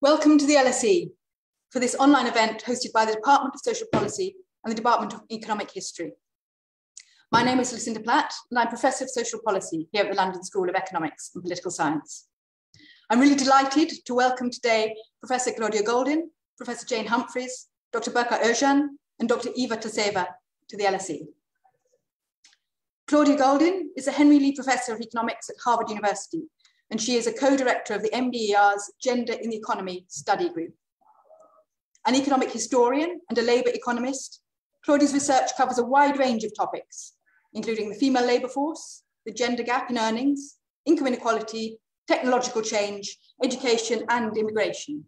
Welcome to the LSE for this online event hosted by the Department of Social Policy and the Department of Economic History. My name is Lucinda Platt and I'm Professor of Social Policy here at the London School of Economics and Political Science. I'm really delighted to welcome today Professor Claudia Goldin, Professor Jane Humphries, Dr. Berkay Özcan, and Dr. Iva Tasseva to the LSE. Claudia Goldin is a Henry Lee Professor of Economics at Harvard University and she is a co-director of the NBER's Gender in the Economy Study Group. An economic historian and a labour economist, Claudia's research covers a wide range of topics, including the female labour force, the gender gap in earnings, income inequality, technological change, education and immigration.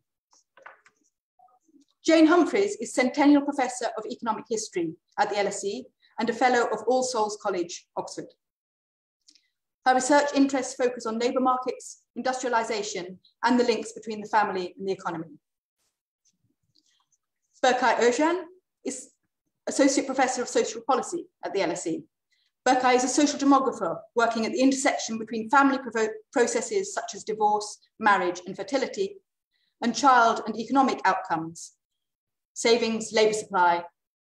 Jane Humphries is Centennial Professor of Economic History at the LSE and a Fellow of All Souls College, Oxford. Her research interests focus on labour markets, industrialisation, and the links between the family and the economy. Berkay Özcan is Associate Professor of Social Policy at the LSE. Berkay is a social demographer working at the intersection between family processes such as divorce, marriage, and fertility, and child and economic outcomes, savings, labour supply,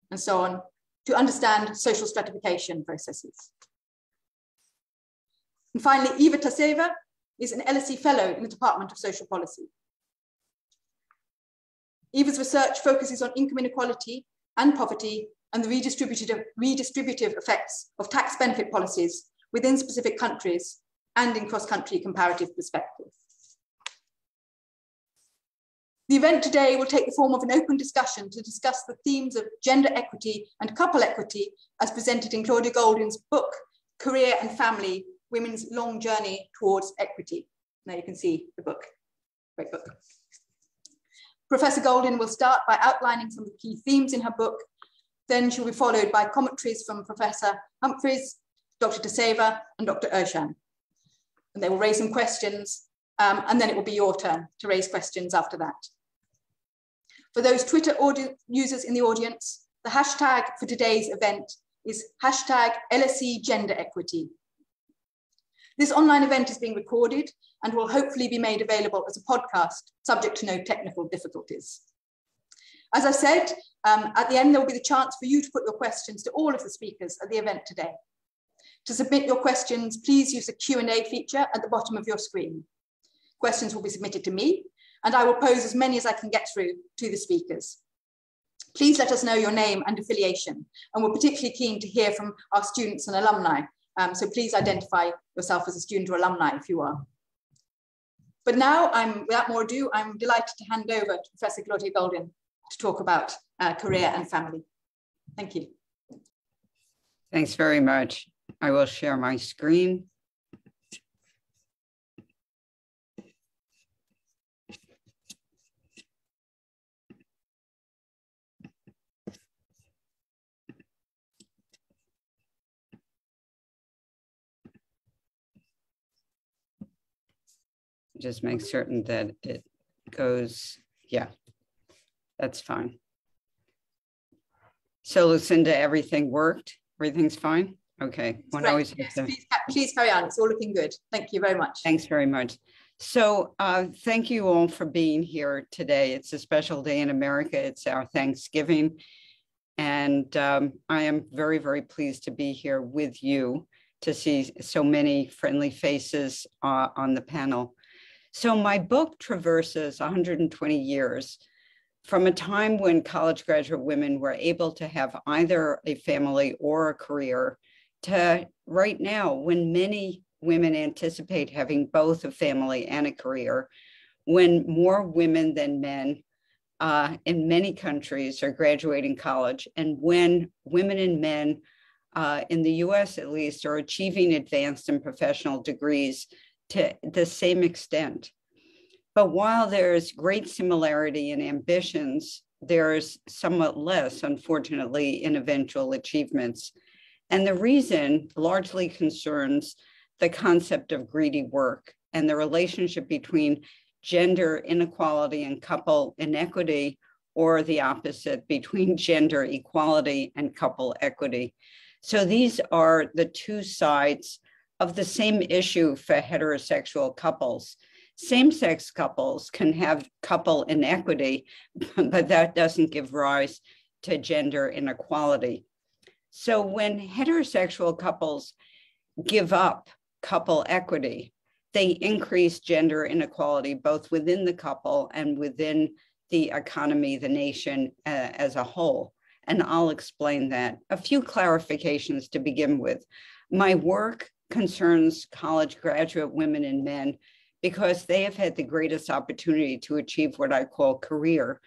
and so on, to understand social stratification processes. And finally, Iva Tasseva is an LSE Fellow in the Department of Social Policy. Iva's research focuses on income inequality and poverty and the redistributive, redistributive effects of tax benefit policies within specific countries and in cross-country comparative perspective. The event today will take the form of an open discussion to discuss the themes of gender equity and couple equity as presented in Claudia Goldin's book, Career and Family, Women's Long Journey Towards Equity. Now you can see the book, great book. Professor Goldin will start by outlining some of the key themes in her book. Then she'll be followed by commentaries from Professor Humphries, Dr. Tasseva, and Dr. Özcan. And they will raise some questions, um, and then it will be your turn to raise questions after that. For those Twitter users in the audience, the hashtag for today's event is hashtag LSE Gender Equity. This online event is being recorded and will hopefully be made available as a podcast, subject to no technical difficulties. As I said, um, at the end, there will be the chance for you to put your questions to all of the speakers at the event today. To submit your questions, please use the Q&A feature at the bottom of your screen. Questions will be submitted to me, and I will pose as many as I can get through to the speakers. Please let us know your name and affiliation, and we're particularly keen to hear from our students and alumni um, so please identify yourself as a student or alumni if you are. But now, I'm, without more ado, I'm delighted to hand over to Professor Claudia Goldin to talk about uh, career and family. Thank you. Thanks very much. I will share my screen. Just make certain that it goes, yeah, that's fine. So Lucinda, everything worked? Everything's fine? Okay. One always yes, to... please, please carry on. It's all looking good. Thank you very much. Thanks very much. So uh, thank you all for being here today. It's a special day in America. It's our Thanksgiving. And um, I am very, very pleased to be here with you to see so many friendly faces uh, on the panel. So my book traverses 120 years from a time when college graduate women were able to have either a family or a career to right now when many women anticipate having both a family and a career, when more women than men uh, in many countries are graduating college, and when women and men uh, in the US at least are achieving advanced and professional degrees to the same extent. But while there's great similarity in ambitions, there's somewhat less, unfortunately, in eventual achievements. And the reason largely concerns the concept of greedy work and the relationship between gender inequality and couple inequity, or the opposite between gender equality and couple equity. So these are the two sides of the same issue for heterosexual couples. Same sex couples can have couple inequity, but that doesn't give rise to gender inequality. So when heterosexual couples give up couple equity, they increase gender inequality both within the couple and within the economy, the nation uh, as a whole. And I'll explain that. A few clarifications to begin with. My work concerns college graduate women and men because they have had the greatest opportunity to achieve what I call career,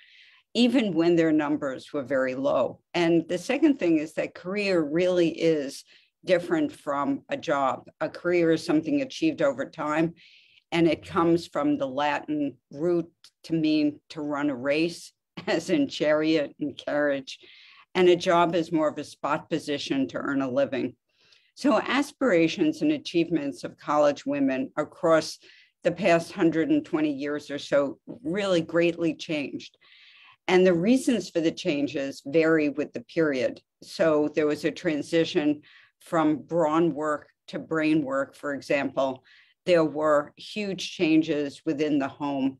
even when their numbers were very low. And the second thing is that career really is different from a job. A career is something achieved over time, and it comes from the Latin root to mean to run a race, as in chariot and carriage. And a job is more of a spot position to earn a living. So, aspirations and achievements of college women across the past 120 years or so really greatly changed. And the reasons for the changes vary with the period. So, there was a transition from brawn work to brain work, for example, there were huge changes within the home.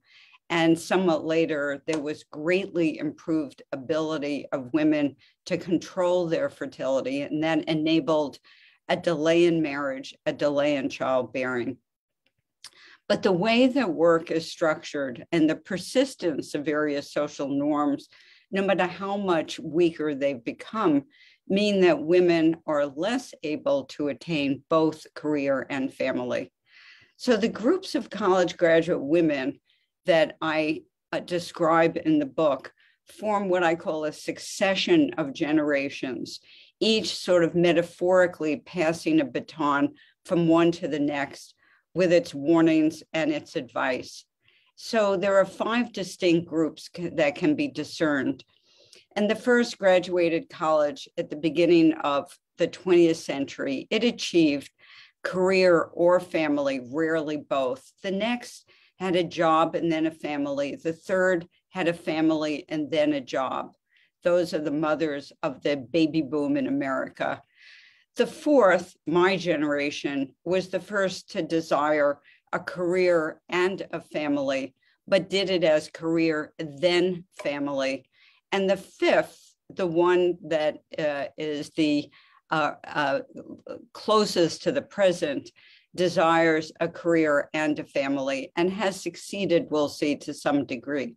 And somewhat later, there was greatly improved ability of women to control their fertility, and that enabled a delay in marriage, a delay in childbearing. But the way that work is structured and the persistence of various social norms, no matter how much weaker they've become, mean that women are less able to attain both career and family. So the groups of college graduate women that I uh, describe in the book form what I call a succession of generations, each sort of metaphorically passing a baton from one to the next with its warnings and its advice. So there are five distinct groups that can be discerned and the first graduated college at the beginning of the 20th century. It achieved career or family, rarely both. The next had a job and then a family. The third had a family and then a job. Those are the mothers of the baby boom in America. The fourth, my generation, was the first to desire a career and a family, but did it as career, then family. And the fifth, the one that uh, is the uh, uh, closest to the present, desires a career and a family and has succeeded, we'll see, to some degree.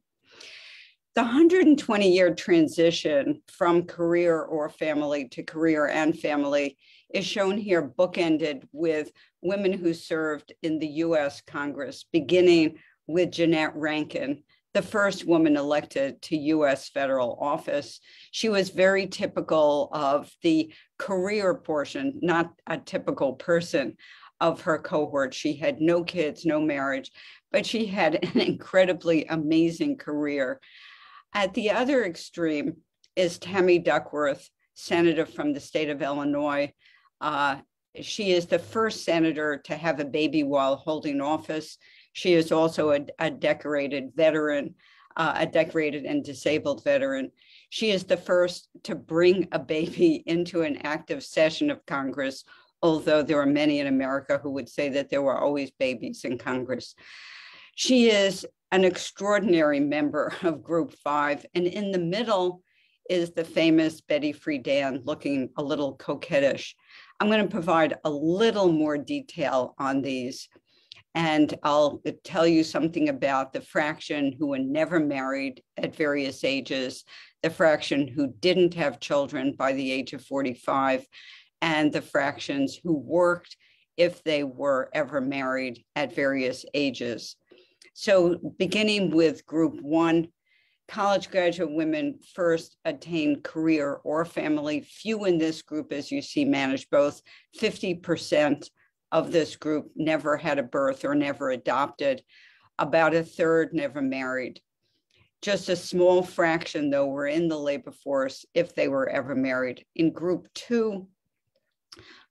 The 120 year transition from career or family to career and family is shown here bookended with women who served in the US Congress, beginning with Jeannette Rankin, the first woman elected to US federal office. She was very typical of the career portion, not a typical person of her cohort. She had no kids, no marriage, but she had an incredibly amazing career. At the other extreme is Tammy Duckworth, senator from the state of Illinois. Uh, she is the first senator to have a baby while holding office. She is also a, a decorated veteran, uh, a decorated and disabled veteran. She is the first to bring a baby into an active session of Congress, although there are many in America who would say that there were always babies in Congress. She is an extraordinary member of Group Five, and in the middle is the famous Betty Friedan looking a little coquettish. I'm going to provide a little more detail on these and I'll tell you something about the fraction who were never married at various ages, the fraction who didn't have children by the age of 45, and the fractions who worked if they were ever married at various ages. So, beginning with group one, college graduate women first attain career or family. Few in this group, as you see, manage both. 50% of this group never had a birth or never adopted. About a third never married. Just a small fraction, though, were in the labor force if they were ever married. In group two,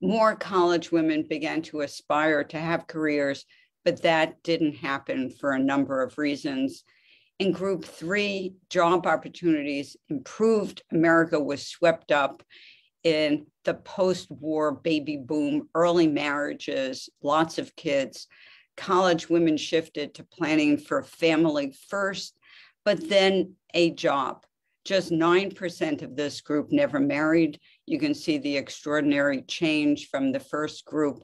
more college women began to aspire to have careers, but that didn't happen for a number of reasons. In group three, job opportunities improved. America was swept up in the post war baby boom, early marriages, lots of kids. college women shifted to planning for family first, but then a job. Just 9% of this group never married. You can see the extraordinary change from the first group.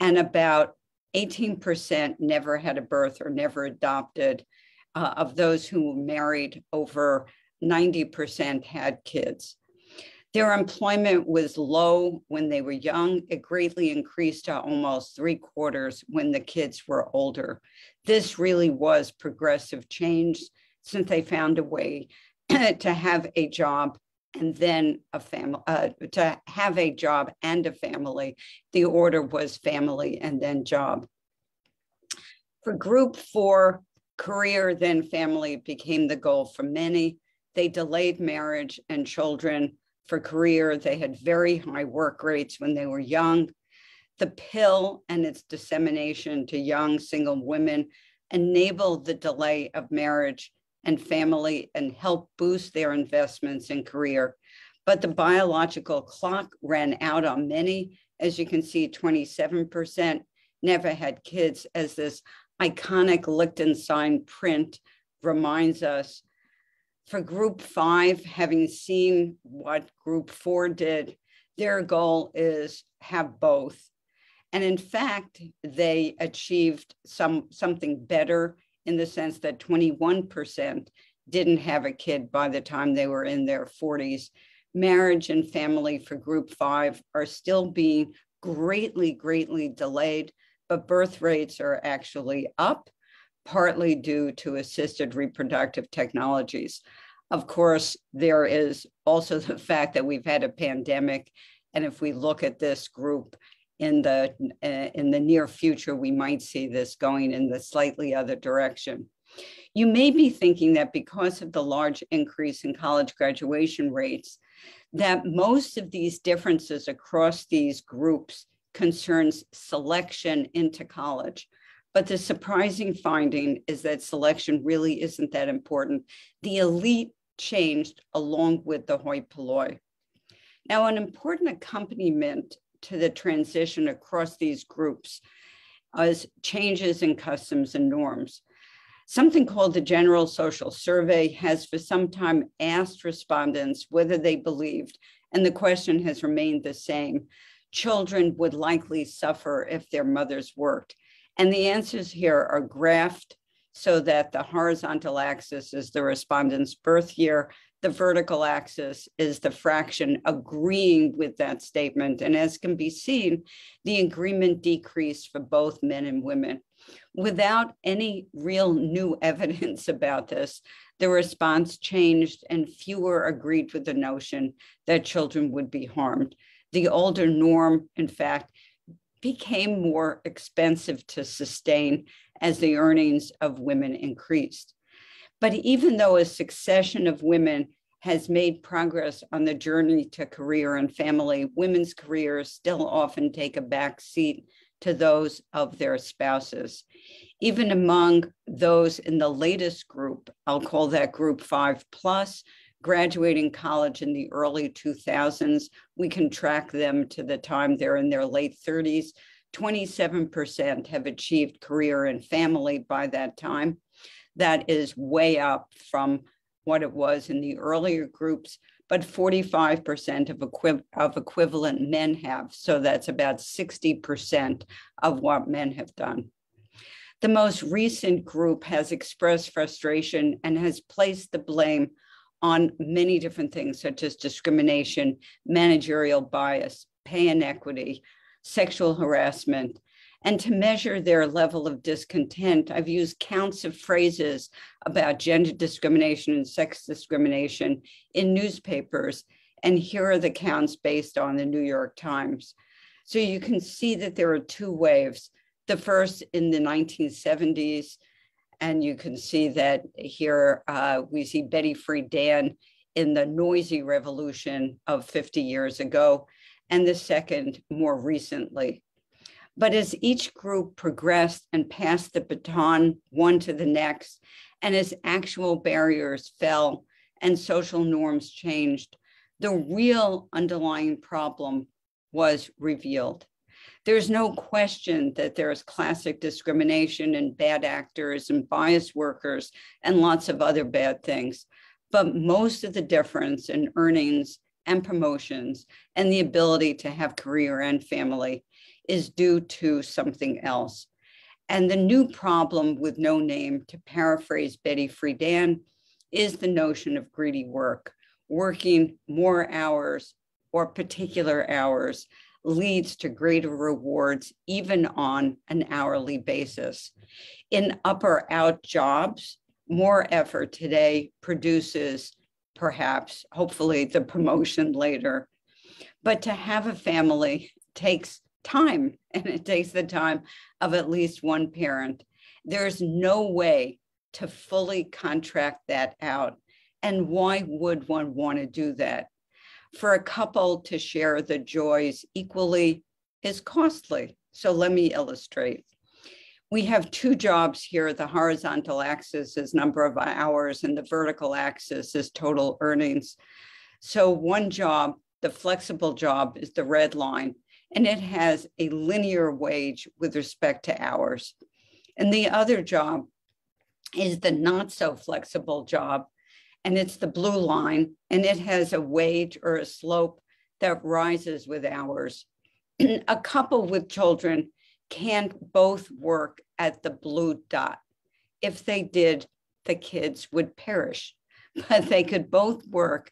And about 18% never had a birth or never adopted. Uh, of those who married, over 90% had kids. Their employment was low when they were young. It greatly increased to almost three quarters when the kids were older. This really was progressive change since they found a way to have a job and then a family, uh, to have a job and a family. The order was family and then job. For group four, career, then family became the goal for many. They delayed marriage and children for career. They had very high work rates when they were young. The pill and its dissemination to young single women enabled the delay of marriage and family and help boost their investments in career. But the biological clock ran out on many. As you can see, 27% never had kids, as this iconic Lichtenstein print reminds us for group five, having seen what group four did, their goal is have both. And in fact, they achieved some something better in the sense that 21% didn't have a kid by the time they were in their 40s. Marriage and family for group five are still being greatly, greatly delayed, but birth rates are actually up partly due to assisted reproductive technologies. Of course, there is also the fact that we've had a pandemic. And if we look at this group in the, uh, in the near future, we might see this going in the slightly other direction. You may be thinking that because of the large increase in college graduation rates, that most of these differences across these groups concerns selection into college. But the surprising finding is that selection really isn't that important. The elite changed along with the hoi polloi. Now, an important accompaniment to the transition across these groups as changes in customs and norms. Something called the General Social Survey has for some time asked respondents whether they believed, and the question has remained the same children would likely suffer if their mothers worked. And the answers here are graphed so that the horizontal axis is the respondent's birth year. The vertical axis is the fraction agreeing with that statement. And as can be seen, the agreement decreased for both men and women. Without any real new evidence about this, the response changed and fewer agreed with the notion that children would be harmed. The older norm, in fact, became more expensive to sustain as the earnings of women increased. But even though a succession of women has made progress on the journey to career and family, women's careers still often take a back seat to those of their spouses. Even among those in the latest group, I'll call that group five plus, graduating college in the early 2000s, we can track them to the time they're in their late 30s. 27% have achieved career and family by that time. That is way up from what it was in the earlier groups, but 45% of, equi- of equivalent men have. So that's about 60% of what men have done. The most recent group has expressed frustration and has placed the blame on many different things, such as discrimination, managerial bias, pay inequity, sexual harassment. And to measure their level of discontent, I've used counts of phrases about gender discrimination and sex discrimination in newspapers. And here are the counts based on the New York Times. So you can see that there are two waves. The first in the 1970s, and you can see that here uh, we see Betty Friedan in the noisy revolution of 50 years ago and the second more recently. But as each group progressed and passed the baton one to the next, and as actual barriers fell and social norms changed, the real underlying problem was revealed. There's no question that there's classic discrimination and bad actors and biased workers and lots of other bad things. But most of the difference in earnings and promotions and the ability to have career and family is due to something else. And the new problem with no name, to paraphrase Betty Friedan, is the notion of greedy work. Working more hours or particular hours leads to greater rewards, even on an hourly basis. In upper out jobs, more effort today produces perhaps, hopefully, the promotion later. But to have a family takes time, and it takes the time of at least one parent. There's no way to fully contract that out. And why would one want to do that? For a couple to share the joys equally is costly. So let me illustrate. We have two jobs here. The horizontal axis is number of hours, and the vertical axis is total earnings. So, one job, the flexible job, is the red line, and it has a linear wage with respect to hours. And the other job is the not so flexible job, and it's the blue line, and it has a wage or a slope that rises with hours. a couple with children can't both work at the blue dot. If they did, the kids would perish. But they could both work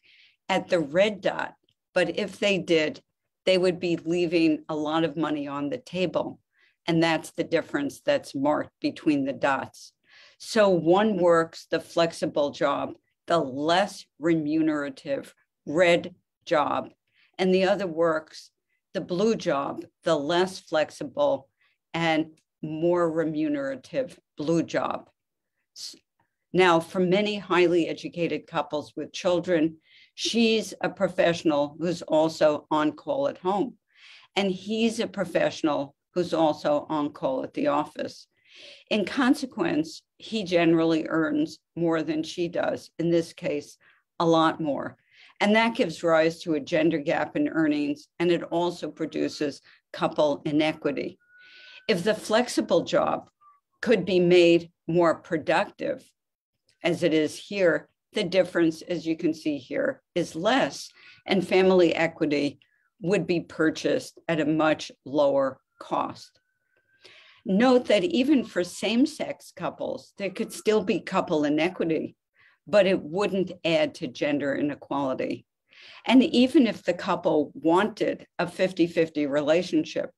at the red dot. But if they did, they would be leaving a lot of money on the table. And that's the difference that's marked between the dots. So one works the flexible job, the less remunerative red job, and the other works the blue job, the less flexible and more remunerative blue job. Now, for many highly educated couples with children, she's a professional who's also on call at home. And he's a professional who's also on call at the office. In consequence, he generally earns more than she does, in this case, a lot more. And that gives rise to a gender gap in earnings, and it also produces couple inequity. If the flexible job could be made more productive, as it is here, the difference, as you can see here, is less, and family equity would be purchased at a much lower cost. Note that even for same sex couples, there could still be couple inequity, but it wouldn't add to gender inequality. And even if the couple wanted a 50 50 relationship,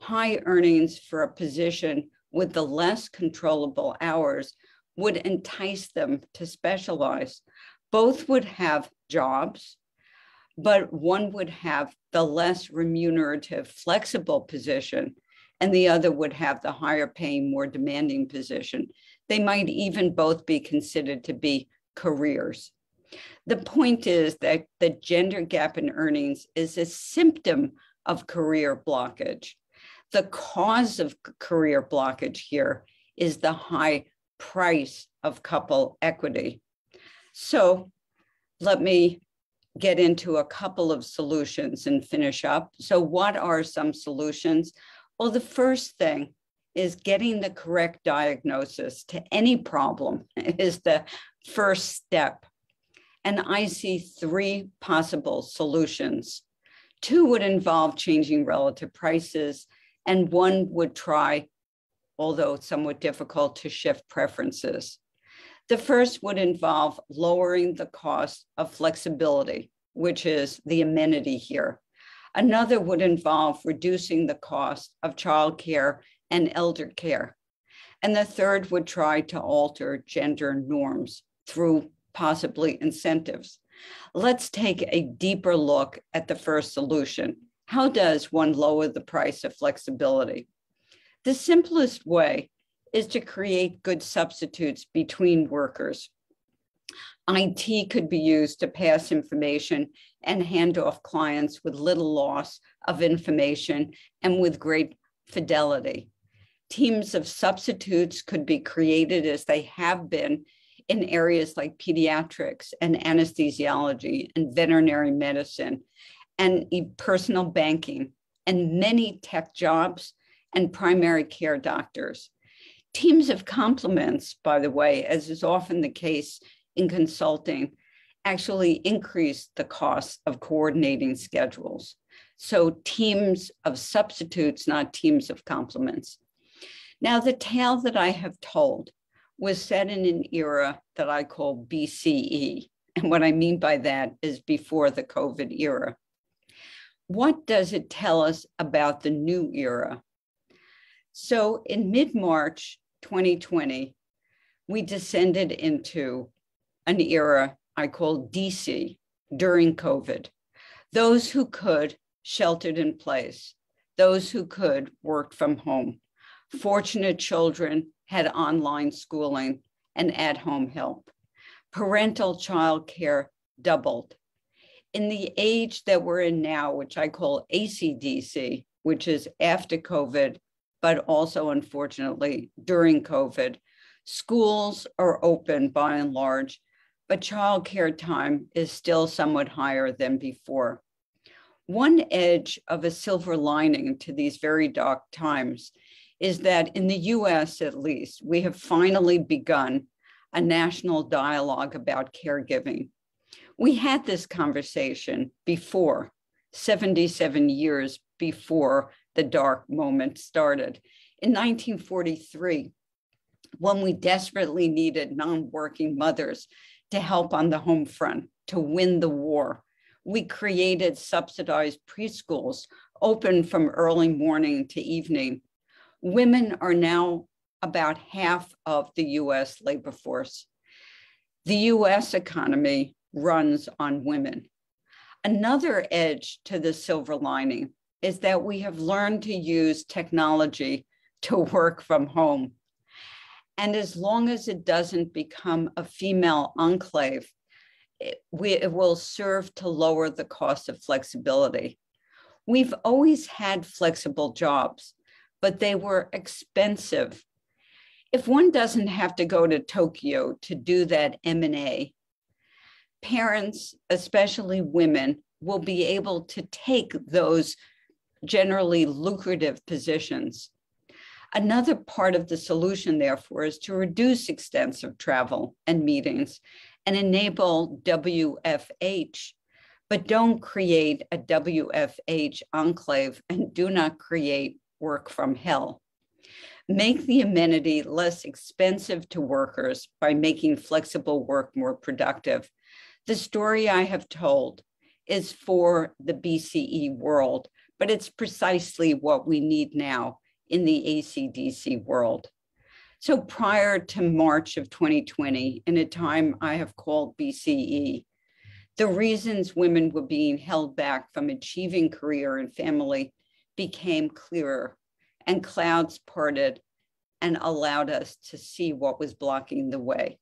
high earnings for a position with the less controllable hours would entice them to specialize. Both would have jobs, but one would have the less remunerative, flexible position, and the other would have the higher paying, more demanding position. They might even both be considered to be careers. The point is that the gender gap in earnings is a symptom of career blockage. The cause of career blockage here is the high price of couple equity. So let me get into a couple of solutions and finish up. So, what are some solutions? Well, the first thing is getting the correct diagnosis to any problem is the first step. And I see three possible solutions. Two would involve changing relative prices, and one would try, although somewhat difficult, to shift preferences. The first would involve lowering the cost of flexibility, which is the amenity here. Another would involve reducing the cost of childcare and elder care. And the third would try to alter gender norms through possibly incentives. Let's take a deeper look at the first solution how does one lower the price of flexibility? The simplest way is to create good substitutes between workers. IT could be used to pass information and hand off clients with little loss of information and with great fidelity. Teams of substitutes could be created as they have been in areas like pediatrics and anesthesiology and veterinary medicine and personal banking and many tech jobs and primary care doctors. Teams of complements, by the way, as is often the case in consulting, actually increase the cost of coordinating schedules. So teams of substitutes, not teams of complements. Now, the tale that I have told was set in an era that I call BCE. And what I mean by that is before the COVID era. What does it tell us about the new era? So in mid March 2020, we descended into an era I call DC during COVID. Those who could sheltered in place, those who could worked from home. Fortunate children had online schooling and at home help. Parental child care doubled. In the age that we're in now, which I call ACDC, which is after COVID, but also unfortunately during COVID, schools are open by and large, but childcare time is still somewhat higher than before. One edge of a silver lining to these very dark times is that in the US, at least, we have finally begun a national dialogue about caregiving. We had this conversation before, 77 years before the dark moment started. In 1943, when we desperately needed non working mothers to help on the home front to win the war, we created subsidized preschools open from early morning to evening women are now about half of the US labor force. The US economy runs on women. Another edge to the silver lining is that we have learned to use technology to work from home. And as long as it doesn't become a female enclave, it, we, it will serve to lower the cost of flexibility. We've always had flexible jobs but they were expensive. If one doesn't have to go to Tokyo to do that M&A, parents, especially women, will be able to take those generally lucrative positions. Another part of the solution, therefore, is to reduce extensive travel and meetings and enable WFH, but don't create a WFH enclave and do not create work from hell. Make the amenity less expensive to workers by making flexible work more productive. The story I have told is for the BCE world, but it's precisely what we need now in the ACDC world. So prior to March of 2020, in a time I have called BCE, the reasons women were being held back from achieving career and family became clearer and clouds parted and allowed us to see what was blocking the way.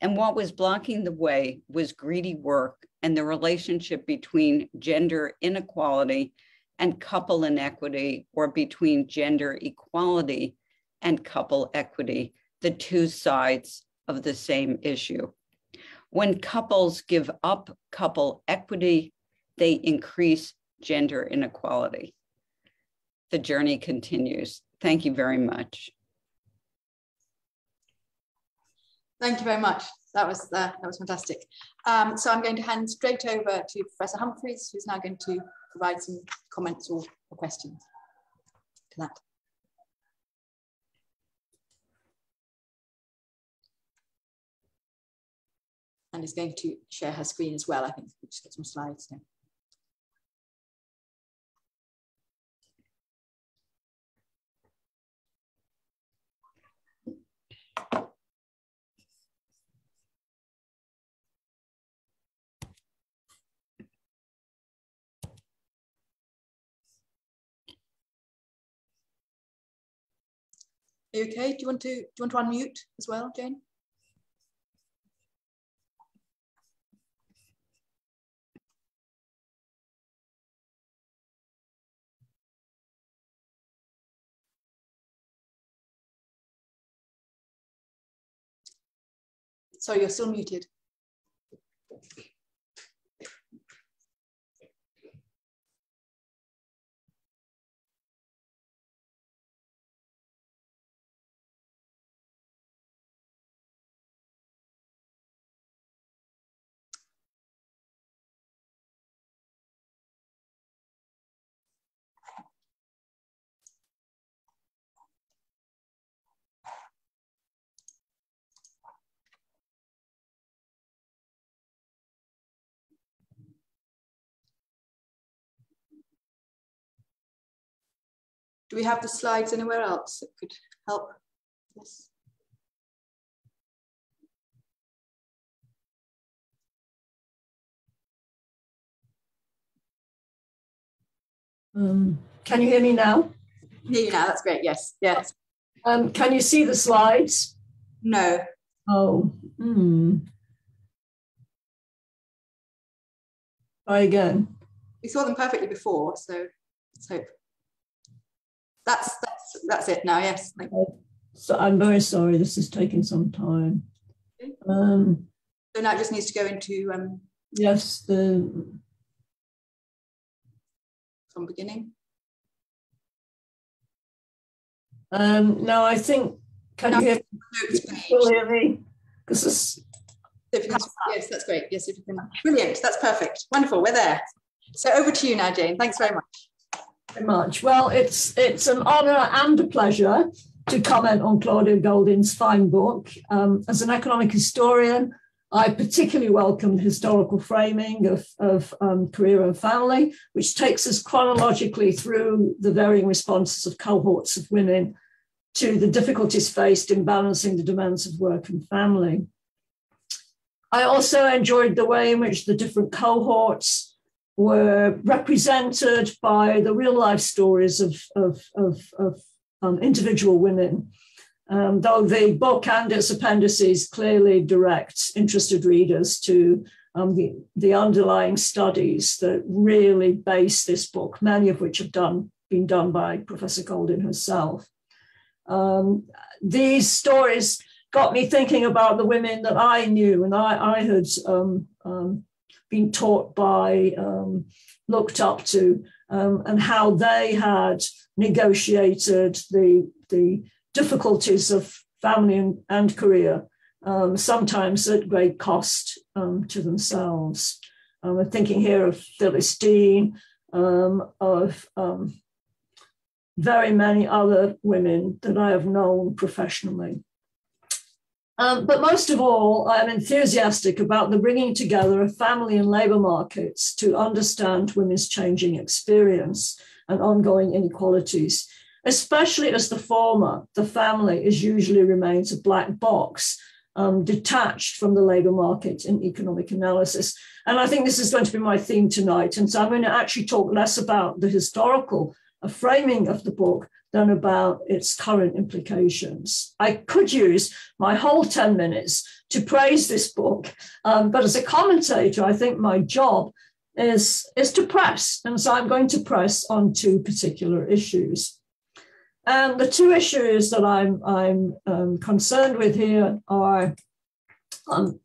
And what was blocking the way was greedy work and the relationship between gender inequality and couple inequity, or between gender equality and couple equity, the two sides of the same issue. When couples give up couple equity, they increase gender inequality the journey continues. Thank you very much. Thank you very much. That was uh, that was fantastic. Um, so I'm going to hand straight over to Professor Humphries, who's now going to provide some comments or, or questions to that. And is going to share her screen as well. I think we just get some slides now. You okay? Do you want to do you want to unmute as well, Jane? Sorry, you're still muted. Do we have the slides anywhere else that could help? Yes. Um, can you hear me now? Hear you now. That's great. Yes. Yes. Um, can you see the slides? No. Oh. Hmm. Try again. We saw them perfectly before, so let's hope. That's that's that's it now. Yes. So I'm very sorry. This is taking some time. Um, so now it just needs to go into um, yes the from beginning. Um, no, I think can no, you hear, hear me? Because it's yes, that's great. Yes, if you can. Brilliant. That's perfect. Wonderful. We're there. So over to you now, Jane. Thanks very much. Very much. Well, it's it's an honour and a pleasure to comment on Claudia Goldin's fine book. Um, as an economic historian, I particularly welcome the historical framing of, of um, career and family, which takes us chronologically through the varying responses of cohorts of women to the difficulties faced in balancing the demands of work and family. I also enjoyed the way in which the different cohorts were represented by the real life stories of, of, of, of um, individual women. Um, though the book and its appendices clearly direct interested readers to um, the, the underlying studies that really base this book, many of which have done been done by Professor Goldin herself. Um, these stories got me thinking about the women that I knew and I, I had um, um, been taught by, um, looked up to, um, and how they had negotiated the, the difficulties of family and, and career, um, sometimes at great cost um, to themselves. I'm thinking here of Phyllis Deane, of very many other women that I have known professionally. Um, but most of all, I'm enthusiastic about the bringing together of family and labour markets to understand women's changing experience and ongoing inequalities, especially as the former, the family, is usually remains a black box um, detached from the labour market in economic analysis. And I think this is going to be my theme tonight. And so I'm going to actually talk less about the historical framing of the book than about its current implications. I could use my whole 10 minutes to praise this book, um, but as a commentator, I think my job is, is to press. And so I'm going to press on two particular issues. And the two issues that I'm, I'm um, concerned with here are um,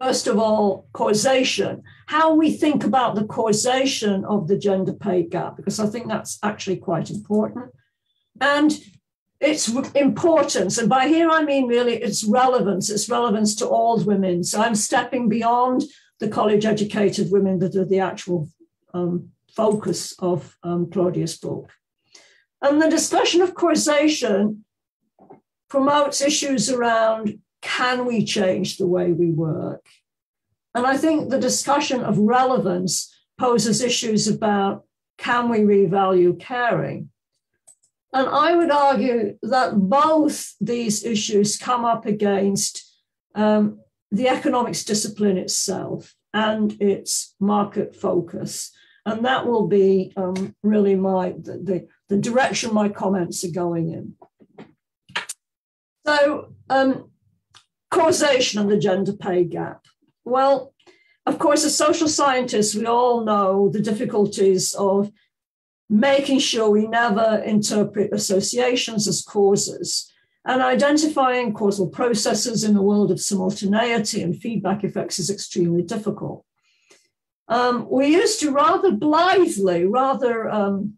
First of all, causation, how we think about the causation of the gender pay gap, because I think that's actually quite important. And its importance, and by here I mean really its relevance, its relevance to all women. So I'm stepping beyond the college educated women that are the actual um, focus of um, Claudia's book. And the discussion of causation promotes issues around can we change the way we work? And I think the discussion of relevance poses issues about can we revalue caring? And I would argue that both these issues come up against um, the economics discipline itself and its market focus. And that will be um, really my the, the, direction my comments are going in. So um, causation and the gender pay gap. Well, of course, as social scientists, we all know the difficulties of making sure we never interpret associations as causes and identifying causal processes in the world of simultaneity and feedback effects is extremely difficult. Um, we used to rather blithely, rather um,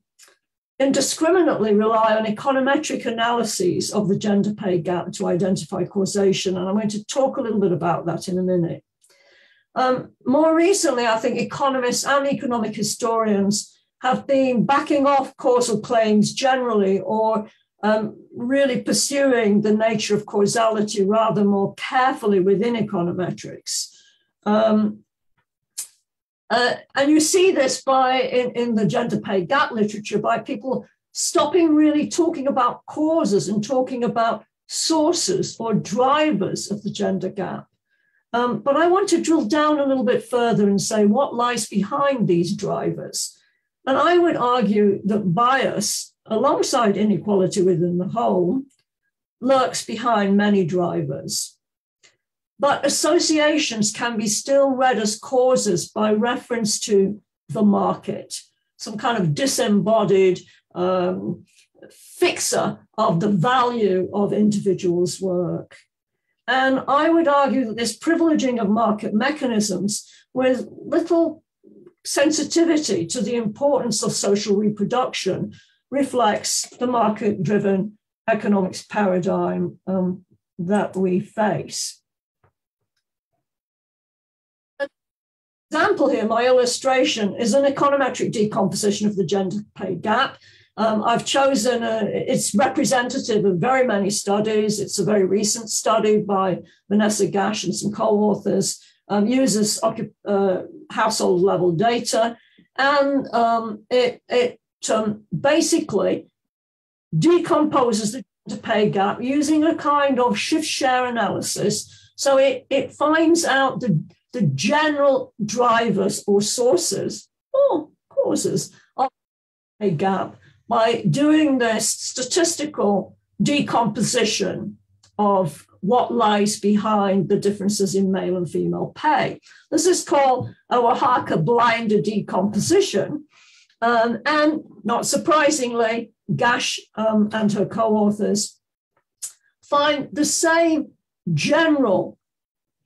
indiscriminately rely on econometric analyses of the gender pay gap to identify causation. And I'm going to talk a little bit about that in a minute. Um, more recently, I think economists and economic historians have been backing off causal claims generally or um, really pursuing the nature of causality rather more carefully within econometrics. Um, uh, and you see this by in, in the gender pay gap literature by people stopping really talking about causes and talking about sources or drivers of the gender gap. Um, but I want to drill down a little bit further and say what lies behind these drivers. And I would argue that bias, alongside inequality within the home, lurks behind many drivers. But associations can be still read as causes by reference to the market, some kind of disembodied um, fixer of the value of individuals' work. And I would argue that this privileging of market mechanisms with little sensitivity to the importance of social reproduction reflects the market driven economics paradigm um, that we face. Example here, my illustration, is an econometric decomposition of the gender pay gap. Um, I've chosen, a, it's representative of very many studies. It's a very recent study by Vanessa Gash and some co authors, um, uses uh, household level data, and um, it, it um, basically decomposes the gender pay gap using a kind of shift share analysis. So it, it finds out the, the general drivers or sources or causes of a gap by doing this statistical decomposition of what lies behind the differences in male and female pay. This is called a Oaxaca blinder decomposition. Um, and not surprisingly, Gash um, and her co authors find the same general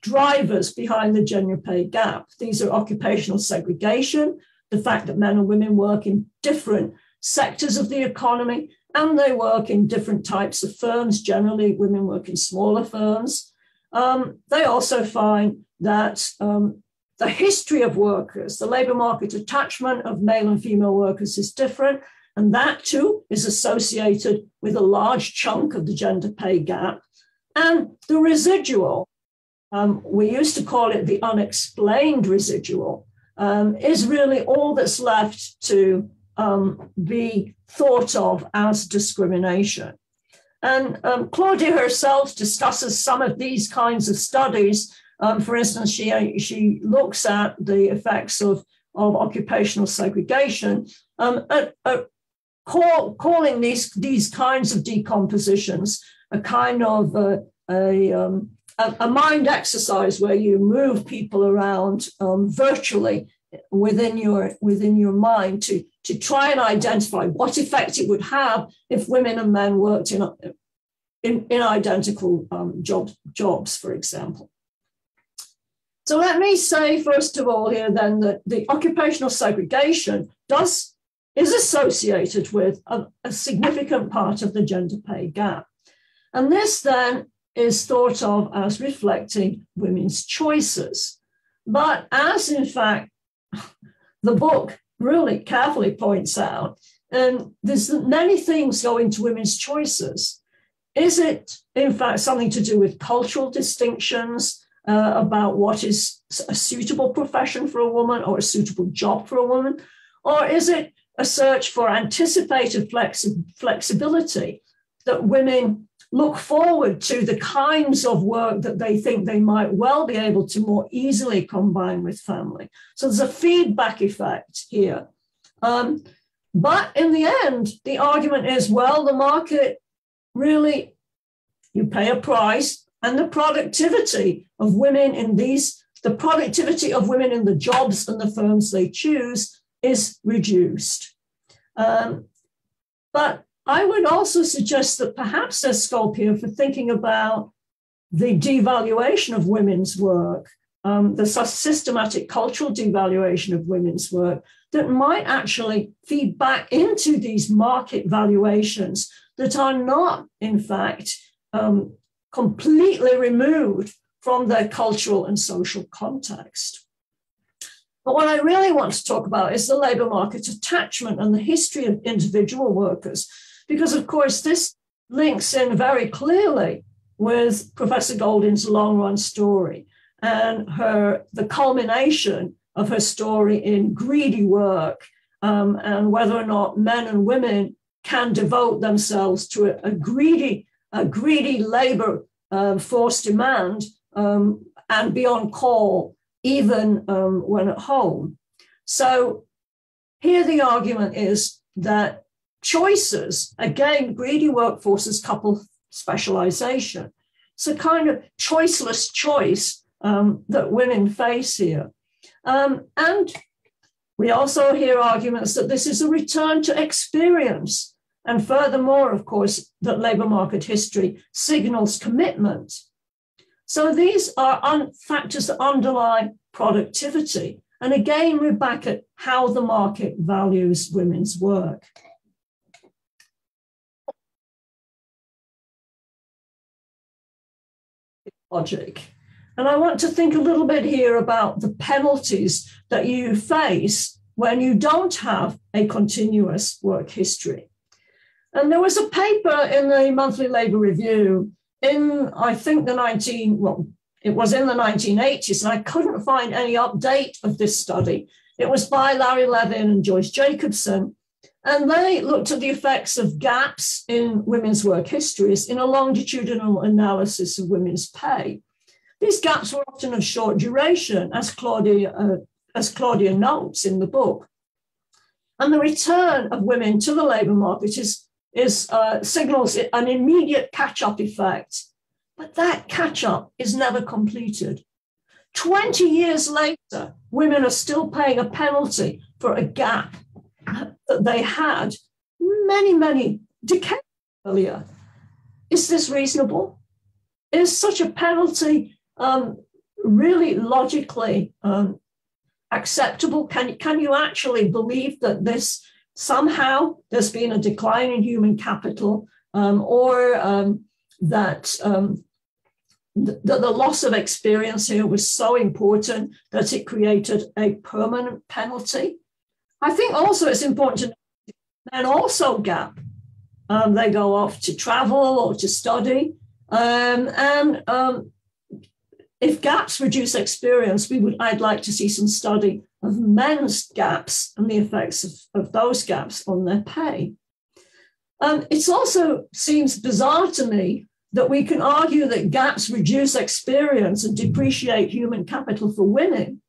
drivers behind the gender pay gap. These are occupational segregation, the fact that men and women work in different sectors of the economy, and they work in different types of firms. Generally, women work in smaller firms. Um, they also find that um, the history of workers, the labor market attachment of male and female workers is different. And that too is associated with a large chunk of the gender pay gap. And the residual, um, we used to call it the unexplained residual, um, is really all that's left to um, be thought of as discrimination. And um, Claudia herself discusses some of these kinds of studies. Um, for instance, she, she looks at the effects of, of occupational segregation um, at, at call, calling these, these kinds of decompositions a kind of uh, a, um, a, a, mind exercise where you move people around um, virtually within your within your mind to to try and identify what effect it would have if women and men worked in in, in identical um, jobs jobs for example. So let me say first of all here then that the occupational segregation does is associated with a, a significant part of the gender pay gap. And this then is thought of as reflecting women's choices but as in fact the book really carefully points out, and there's many things go into women's choices. Is it, in fact, something to do with cultural distinctions uh, about what is a suitable profession for a woman or a suitable job for a woman? Or is it a search for anticipated flexi- flexibility that women look forward to the kinds of work that they think they might well be able to more easily combine with family. So there's a feedback effect here. Um, but in the end, the argument is well, the market really, you pay a price, and the productivity of women in these, the productivity of women in the jobs and the firms they choose is reduced. Um, but I would also suggest that perhaps there's scope here for thinking about the devaluation of women's work, um, the systematic cultural devaluation of women's work that might actually feed back into these market valuations that are not, in fact, um, completely removed from their cultural and social context. But what I really want to talk about is the labour market attachment and the history of individual workers because, of course, this links in very clearly with Professor Goldin's long run story and her the culmination of her story in greedy work um, and whether or not men and women can devote themselves to a, a greedy, a greedy labor uh, force demand um, and be on call even um, when at home. So here the argument is that choices, again, greedy workforces couple specialization. It's a kind of choiceless choice um, that women face here. Um, and we also hear arguments that this is a return to experience. And furthermore, of course, that labor market history signals commitment. So these are un- factors that underlie productivity. And again, we're back at how the market values women's work. Logic. And I want to think a little bit here about the penalties that you face when you don't have a continuous work history. And there was a paper in the Monthly Labour Review in, I think, the 19, well, it was in the 1980s, and I couldn't find any update of this study. It was by Larry Levin and Joyce Jacobsen. And they looked at the effects of gaps in women's work histories in a longitudinal analysis of women's pay. These gaps were often of short duration, as Claudia, uh, as Claudia notes in the book. And the return of women to the labour market is, is uh, signals an immediate catch-up effect. But that catch-up is never completed. 20 years later, women are still paying a penalty for a gap that they had many, many decades earlier. Is this reasonable? Is such a penalty um, really logically um, acceptable? Can, can you actually believe that this somehow there's been a decline in human capital um, or um, that um, the, the loss of experience here was so important that it created a permanent penalty? I think also it's important to men also gap. Um, they go off to travel or to study. Um, and um, if gaps reduce experience, we would I'd like to see some study of men's gaps and the effects of, of those gaps on their pay. Um, it also seems bizarre to me that we can argue that gaps reduce experience and depreciate human capital for women.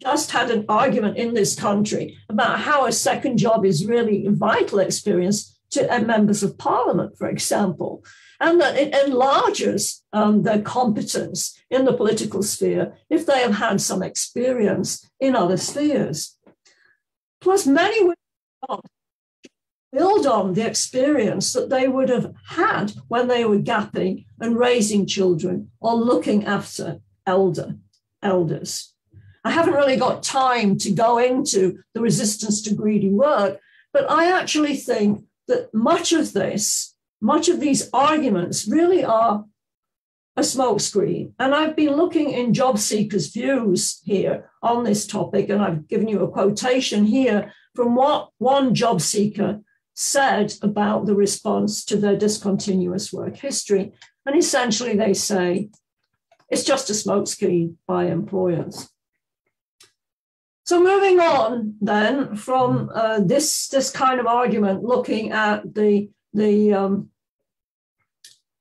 Just had an argument in this country about how a second job is really a vital experience to uh, members of parliament, for example and that it enlarges um, their competence in the political sphere if they have had some experience in other spheres. Plus, many would build on the experience that they would have had when they were gapping and raising children or looking after elder elders. I haven't really got time to go into the resistance to greedy work, but I actually think that much of this much of these arguments really are a smokescreen. And I've been looking in job seekers' views here on this topic, and I've given you a quotation here from what one job seeker said about the response to their discontinuous work history. And essentially, they say it's just a smokescreen by employers. So moving on then from uh, this, this kind of argument, looking at the the um,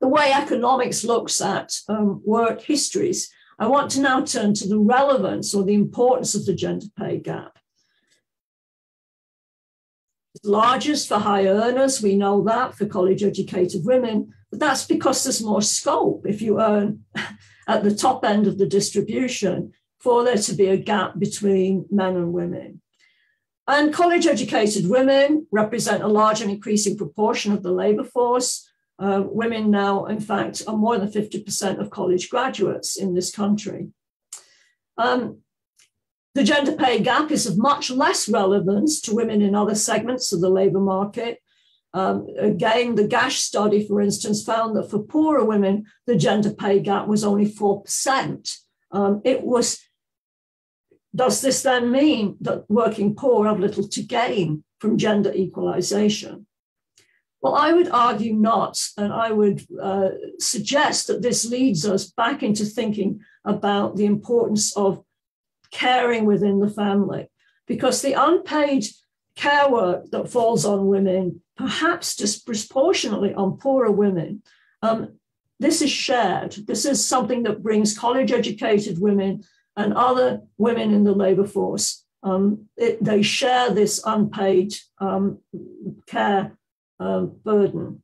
the way economics looks at um, work histories, I want to now turn to the relevance or the importance of the gender pay gap. It's largest for high earners, we know that for college educated women, but that's because there's more scope if you earn at the top end of the distribution for there to be a gap between men and women. And college educated women represent a large and increasing proportion of the labor force. Uh, women now, in fact, are more than 50% of college graduates in this country. Um, the gender pay gap is of much less relevance to women in other segments of the labor market. Um, again, the GASH study, for instance, found that for poorer women, the gender pay gap was only 4%. Um, it was does this then mean that working poor have little to gain from gender equalization? Well, I would argue not. And I would uh, suggest that this leads us back into thinking about the importance of caring within the family, because the unpaid care work that falls on women perhaps disproportionately on poorer women, um, this is shared. This is something that brings college educated women and other women in the labor force. Um, it, they share this unpaid um, care uh, burden.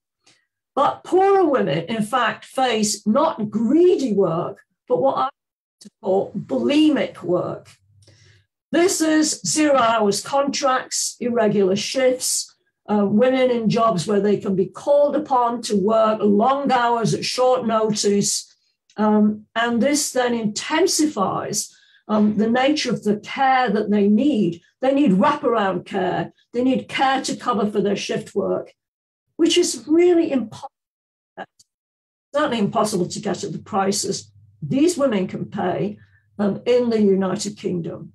But poorer women, in fact, face not greedy work, but what I call bulimic work. This is zero hours contracts, irregular shifts, uh, women in jobs where they can be called upon to work long hours at short notice. Um, and this then intensifies um, the nature of the care that they need. They need wraparound care, they need care to cover for their shift work, which is really impossible. Certainly impossible to get at the prices these women can pay um, in the United Kingdom.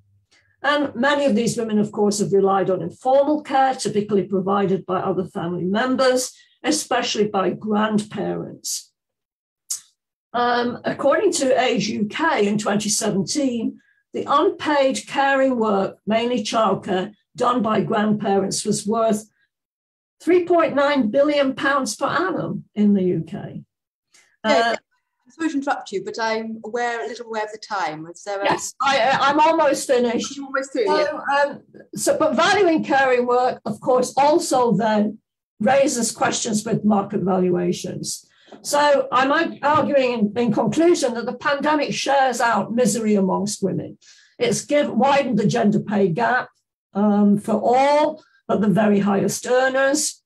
And many of these women, of course, have relied on informal care, typically provided by other family members, especially by grandparents. Um, according to Age UK in 2017, the unpaid caring work, mainly childcare, done by grandparents was worth 3.9 billion pounds per annum in the UK. Uh, sorry to interrupt you, but I'm aware a little aware of the time. So, yes, I, am almost finished. You're almost through. So, yeah. um, so, but valuing caring work, of course, also then raises questions with market valuations. So I'm arguing in, in conclusion that the pandemic shares out misery amongst women. It's give, widened the gender pay gap um, for all but the very highest earners.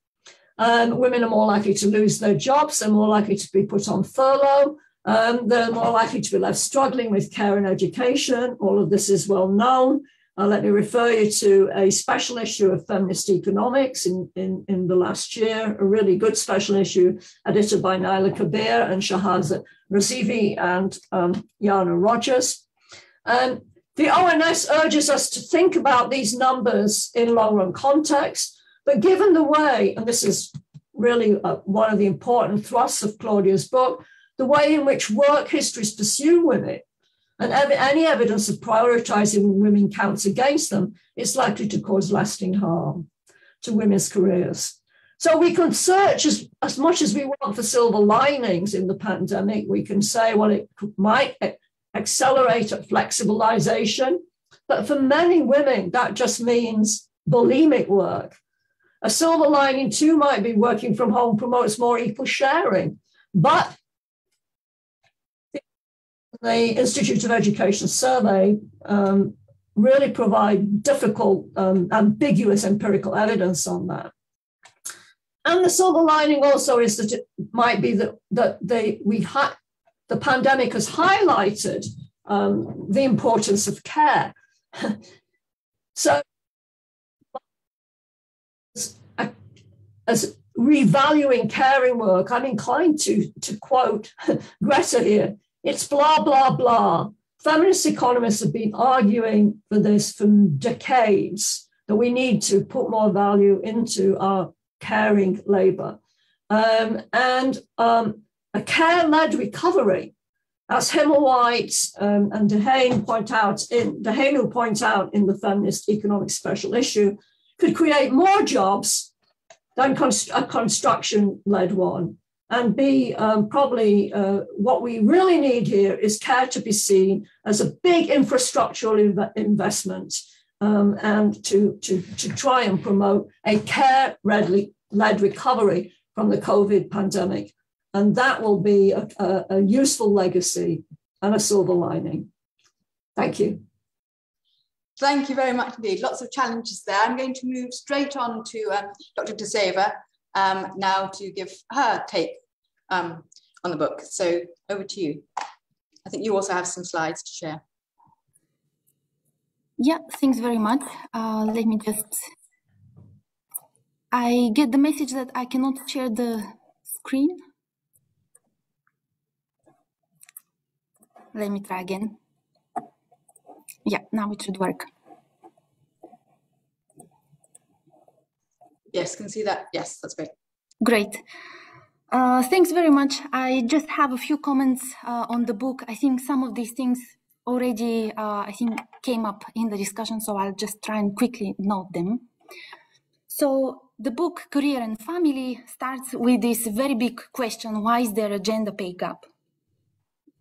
Um, women are more likely to lose their jobs, they're more likely to be put on furlough, um, they're more likely to be left struggling with care and education. All of this is well known. Uh, let me refer you to a special issue of Feminist Economics in, in, in the last year, a really good special issue edited by Naila Kabeer and Shahazad Razavi and um, Yana Rodgers. Um, the ONS urges us to think about these numbers in long run context, but given the way, and this is really uh, one of the important thrusts of Claudia's book, the way in which work histories pursue women and any evidence of prioritizing women counts against them, it's likely to cause lasting harm to women's careers. So we can search as, as much as we want for silver linings in the pandemic. We can say, well, it might accelerate flexibilization. But for many women, that just means bulimic work. A silver lining, too, might be working from home promotes more equal sharing. But the Institute of Education survey um, really provide difficult, um, ambiguous empirical evidence on that. And the silver lining also is that it might be that, that they, we ha- the pandemic has highlighted um, the importance of care. so, as, revaluing caring work, I'm inclined to, to quote Greta here it's blah, blah, blah. Feminist economists have been arguing for this for decades that we need to put more value into our caring labor. Um, and um, a care led recovery, as Himmelweit um, and De Henau point out in De Henau point out in the feminist economic special issue, could create more jobs than const- a construction led one. And B, um, probably uh, what we really need here is care to be seen as a big infrastructural inv- investment um, and to, to, to try and promote a care led recovery from the COVID pandemic. And that will be a, a, a useful legacy and a silver lining. Thank you. Thank you very much indeed. Lots of challenges there. I'm going to move straight on to um, Dr. Tasseva um, now to give her take um, on the book. So over to you. I think you also have some slides to share. Yeah, thanks very much. Uh, let me just, I get the message that I cannot share the screen. Let me try again. Yeah, now it should work. Yes, can see that. Yes, that's great. Great. Uh, thanks very much. I just have a few comments uh, on the book. I think some of these things already, uh, I think, came up in the discussion, so I'll just try and quickly note them. So the book Career and Family starts with this very big question why is there a gender pay gap?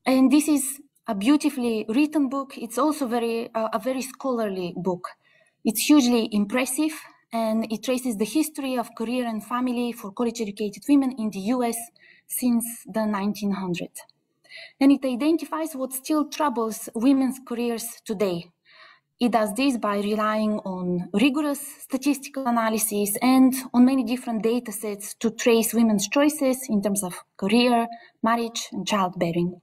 And this is a beautifully written book. It's also very uh, a very scholarly book. It's hugely impressive and it traces the history of career and family for college educated women in the US since the 1900s. And it identifies what still troubles women's careers today. It does this by relying on rigorous statistical analysis and on many different data sets to trace women's choices in terms of career, marriage, and childbearing.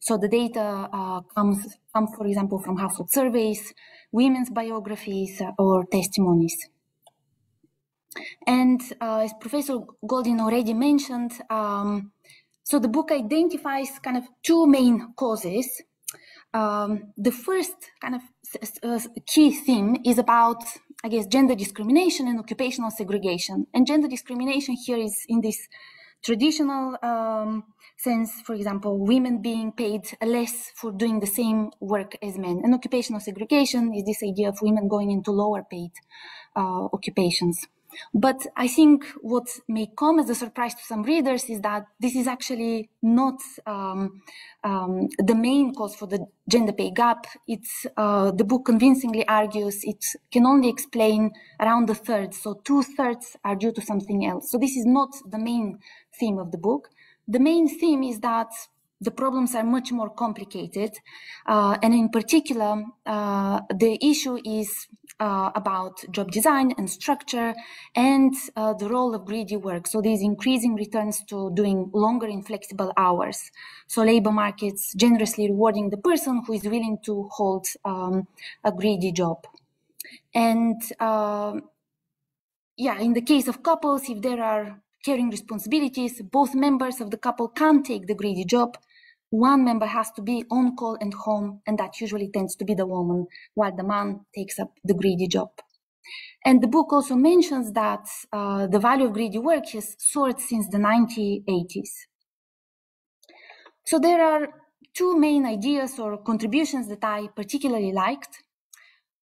So the data uh, comes, comes, for example, from household surveys, women's biographies, uh, or testimonies. And uh, as Professor Goldin already mentioned, um, so the book identifies kind of two main causes. Um, the first kind of uh, key theme is about, I guess, gender discrimination and occupational segregation. And gender discrimination here is in this traditional um, sense, for example, women being paid less for doing the same work as men. And occupational segregation is this idea of women going into lower paid uh, occupations. But I think what may come as a surprise to some readers is that this is actually not um, um, the main cause for the gender pay gap. It's uh, the book convincingly argues it can only explain around a third, so two thirds are due to something else. So this is not the main theme of the book. The main theme is that the problems are much more complicated. Uh, and in particular, uh, the issue is uh, about job design and structure and uh, the role of greedy work. So these increasing returns to doing longer inflexible hours. So labor markets generously rewarding the person who is willing to hold um, a greedy job. And uh, yeah, in the case of couples, if there are caring responsibilities, both members of the couple can take the greedy job one member has to be on call and home, and that usually tends to be the woman, while the man takes up the greedy job. And the book also mentions that uh, the value of greedy work has soared since the 1980s. So there are two main ideas or contributions that I particularly liked.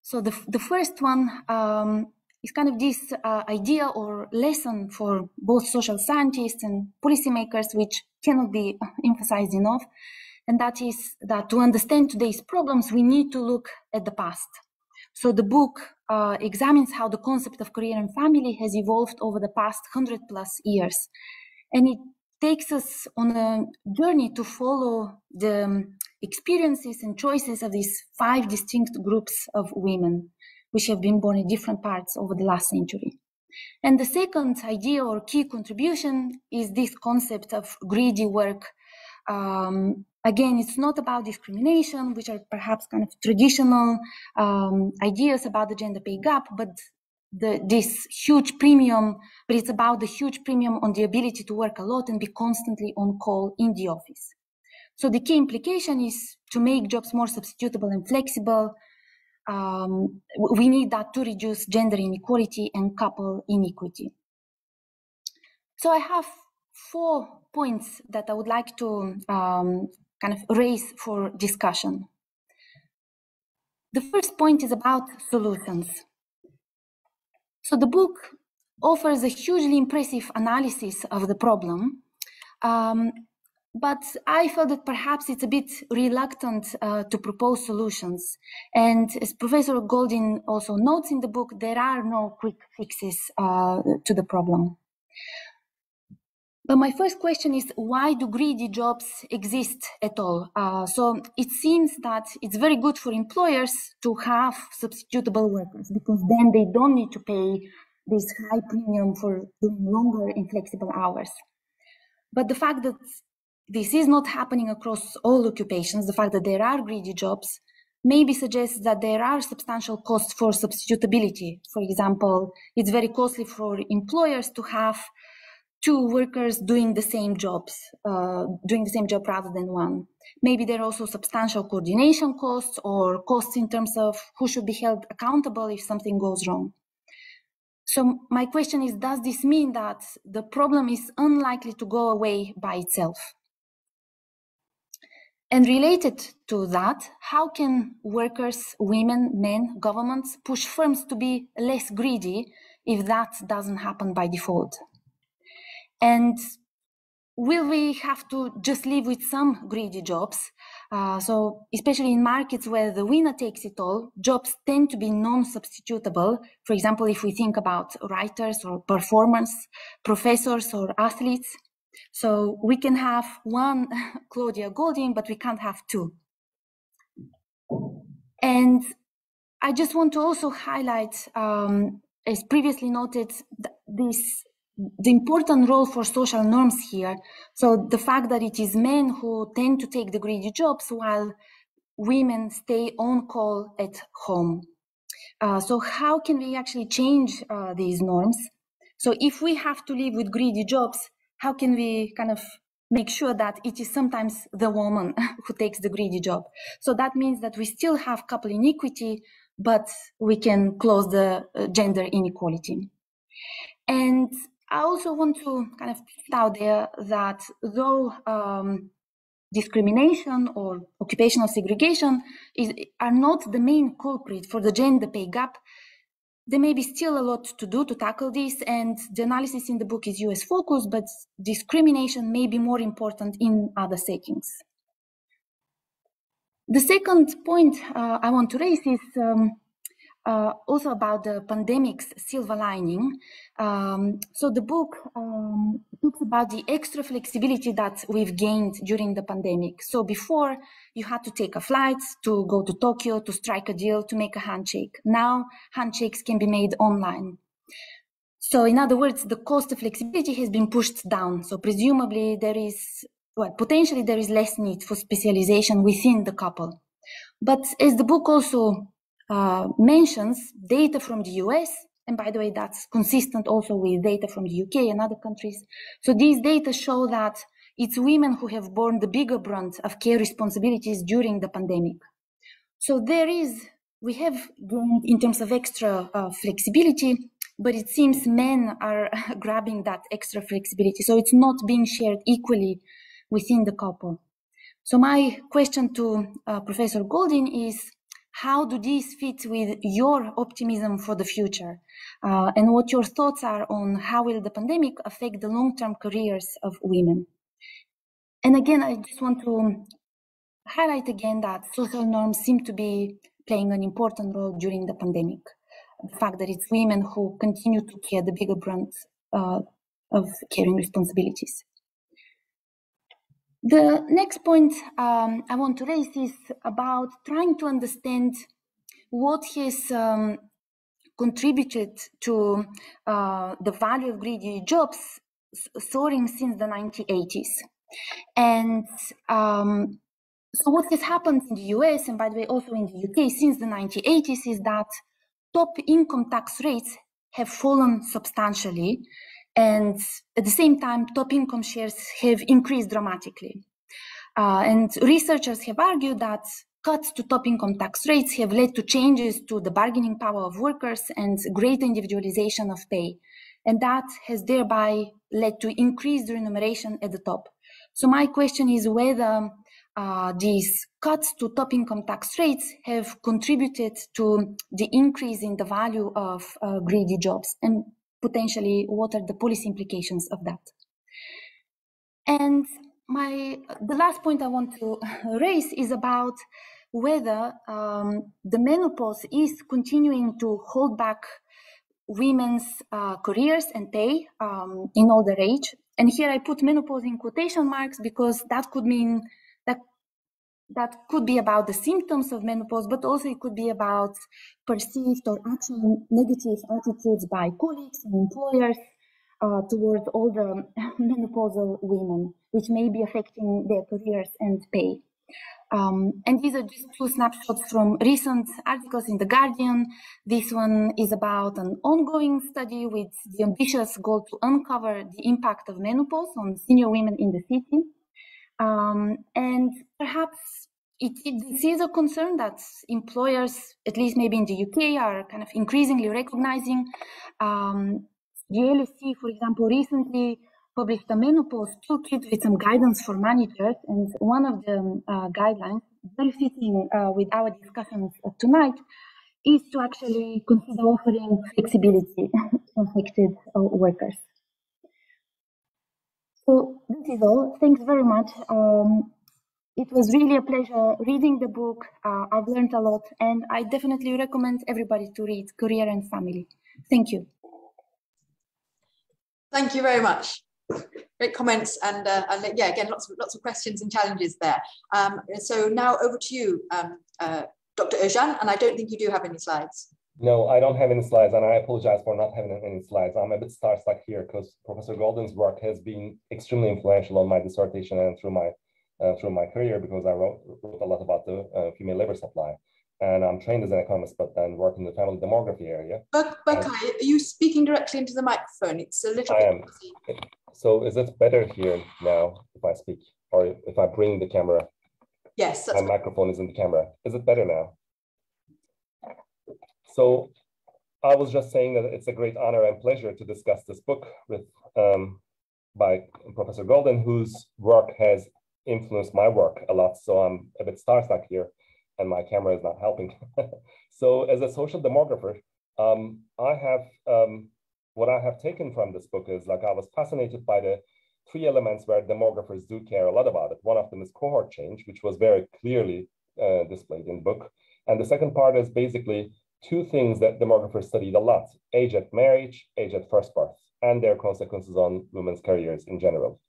So the, the first one um, is kind of this uh, idea or lesson for both social scientists and policymakers, which cannot be emphasized enough. And that is that to understand today's problems, we need to look at the past. So the book uh, examines how the concept of career and family has evolved over the past 100 plus years. And it takes us on a journey to follow the um, experiences and choices of these five distinct groups of women which have been born in different parts over the last century. And the second idea or key contribution is this concept of greedy work. Um, again, it's not about discrimination, which are perhaps kind of traditional um, ideas about the gender pay gap, but the, this huge premium, but it's about the huge premium on the ability to work a lot and be constantly on call in the office. So the key implication is to make jobs more substitutable and flexible, um, we need that to reduce gender inequality and couple inequity. So I have four points that I would like to um, kind of raise for discussion. The first point is about solutions. So the book offers a hugely impressive analysis of the problem, um, but I felt that perhaps it's a bit reluctant uh, to propose solutions. And as Professor Goldin also notes in the book, there are no quick fixes uh, to the problem. But my first question is why do greedy jobs exist at all? Uh, so it seems that it's very good for employers to have substitutable workers because then they don't need to pay this high premium for doing longer inflexible hours. But the fact that this is not happening across all occupations, the fact that there are greedy jobs maybe suggests that there are substantial costs for substitutability. For example, it's very costly for employers to have two workers doing the same jobs, uh, doing the same job rather than one. Maybe there are also substantial coordination costs or costs in terms of who should be held accountable if something goes wrong. So my question is, does this mean that the problem is unlikely to go away by itself? And related to that, how can workers, women, men, governments push firms to be less greedy if that doesn't happen by default? And will we have to just live with some greedy jobs? Uh, so especially in markets where the winner takes it all, jobs tend to be non-substitutable. For example, if we think about writers or performers, professors or athletes. So we can have one Claudia Goldin, but we can't have two. And I just want to also highlight, um, as previously noted, this the important role for social norms here. So the fact that it is men who tend to take the greedy jobs while women stay on call at home. Uh, so how can we actually change uh, these norms? So if we have to live with greedy jobs, how can we kind of make sure that it is sometimes the woman who takes the greedy job? So that means that we still have couple inequity, but we can close the uh, gender inequality. And I also want to kind of put out there that though um, discrimination or occupational segregation is, are not the main culprit for the gender pay gap, there may be still a lot to do to tackle this, and the analysis in the book is US focused, but discrimination may be more important in other settings. The second point uh, I want to raise is um, uh, also about the pandemic's silver lining. Um, so the book um, talks about the extra flexibility that we've gained during the pandemic. So before you had to take a flight to go to Tokyo to strike a deal to make a handshake. Now handshakes can be made online. So in other words, the cost of flexibility has been pushed down. So presumably there is, well, potentially there is less need for specialization within the couple. But as the book also uh, mentions data from the US. And by the way, that's consistent also with data from the UK and other countries. So these data show that it's women who have borne the bigger brunt of care responsibilities during the pandemic. So there is, we have gained in terms of extra uh, flexibility, but it seems men are grabbing that extra flexibility. So it's not being shared equally within the couple. So my question to uh, Professor Goldin is, how do these fit with your optimism for the future? Uh, and what your thoughts are on how will the pandemic affect the long-term careers of women? And again i just want to highlight again that social norms seem to be playing an important role during the pandemic. The fact that it's women who continue to carry the bigger brunt uh, of caring responsibilities the next point um, I want to raise is about trying to understand what has um, contributed to uh, the value of greedy jobs soaring since the 1980s. And um, so what has happened in the US and by the way also in the UK since the 1980s is that top income tax rates have fallen substantially and at the same time, top income shares have increased dramatically. Uh, and researchers have argued that cuts to top income tax rates have led to changes to the bargaining power of workers and greater individualization of pay. And that has thereby led to increased remuneration at the top. So my question is whether uh, these cuts to top income tax rates have contributed to the increase in the value of uh, greedy jobs. And potentially what are the policy implications of that. And my the last point I want to raise is about whether um, the menopause is continuing to hold back women's uh, careers and pay um, in older age. And here I put menopause in quotation marks because that could mean that could be about the symptoms of menopause, but also it could be about perceived or actual negative attitudes by colleagues and employers uh, towards older menopausal women, which may be affecting their careers and pay. Um, and these are just two snapshots from recent articles in The Guardian. This one is about an ongoing study with the ambitious goal to uncover the impact of menopause on senior women in the city. Um, and perhaps it, it, this is a concern that employers, at least maybe in the UK, are kind of increasingly recognizing. Um, the LSE, for example, recently published a menopause toolkit with some guidance for managers, and one of the uh, guidelines, very fitting uh, with our discussions tonight, is to actually consider offering flexibility to affected uh, workers. So this is all. Thanks very much. Um, it was really a pleasure reading the book. Uh, I've learned a lot, and I definitely recommend everybody to read Career and Family. Thank you. Thank you very much. Great comments, and, uh, and yeah, again, lots of lots of questions and challenges there. Um, so now over to you, um, uh, Dr. Ozcan, and I don't think you do have any slides. No, I don't have any slides, and I apologize for not having any slides. I'm a bit starstruck here because Professor Goldin's work has been extremely influential on my dissertation and through my uh, through my career because I wrote, wrote a lot about the uh, female labor supply. And I'm trained as an economist, but then work in the family demography area. But, but are you speaking directly into the microphone? It's a little I am. So is it better here now if I speak or if I bring the camera? Yes. My microphone is in the camera. Is it better now? So I was just saying that it's a great honor and pleasure to discuss this book with um, by Professor Goldin, whose work has influenced my work a lot. So I'm a bit starstruck here, and my camera is not helping. so as a social demographer, um, I have um, what I have taken from this book is like I was fascinated by the three elements where demographers do care a lot about it. One of them is cohort change, which was very clearly uh, displayed in the book. And the second part is basically two things that demographers studied a lot, age at marriage, age at first birth, and their consequences on women's careers in general.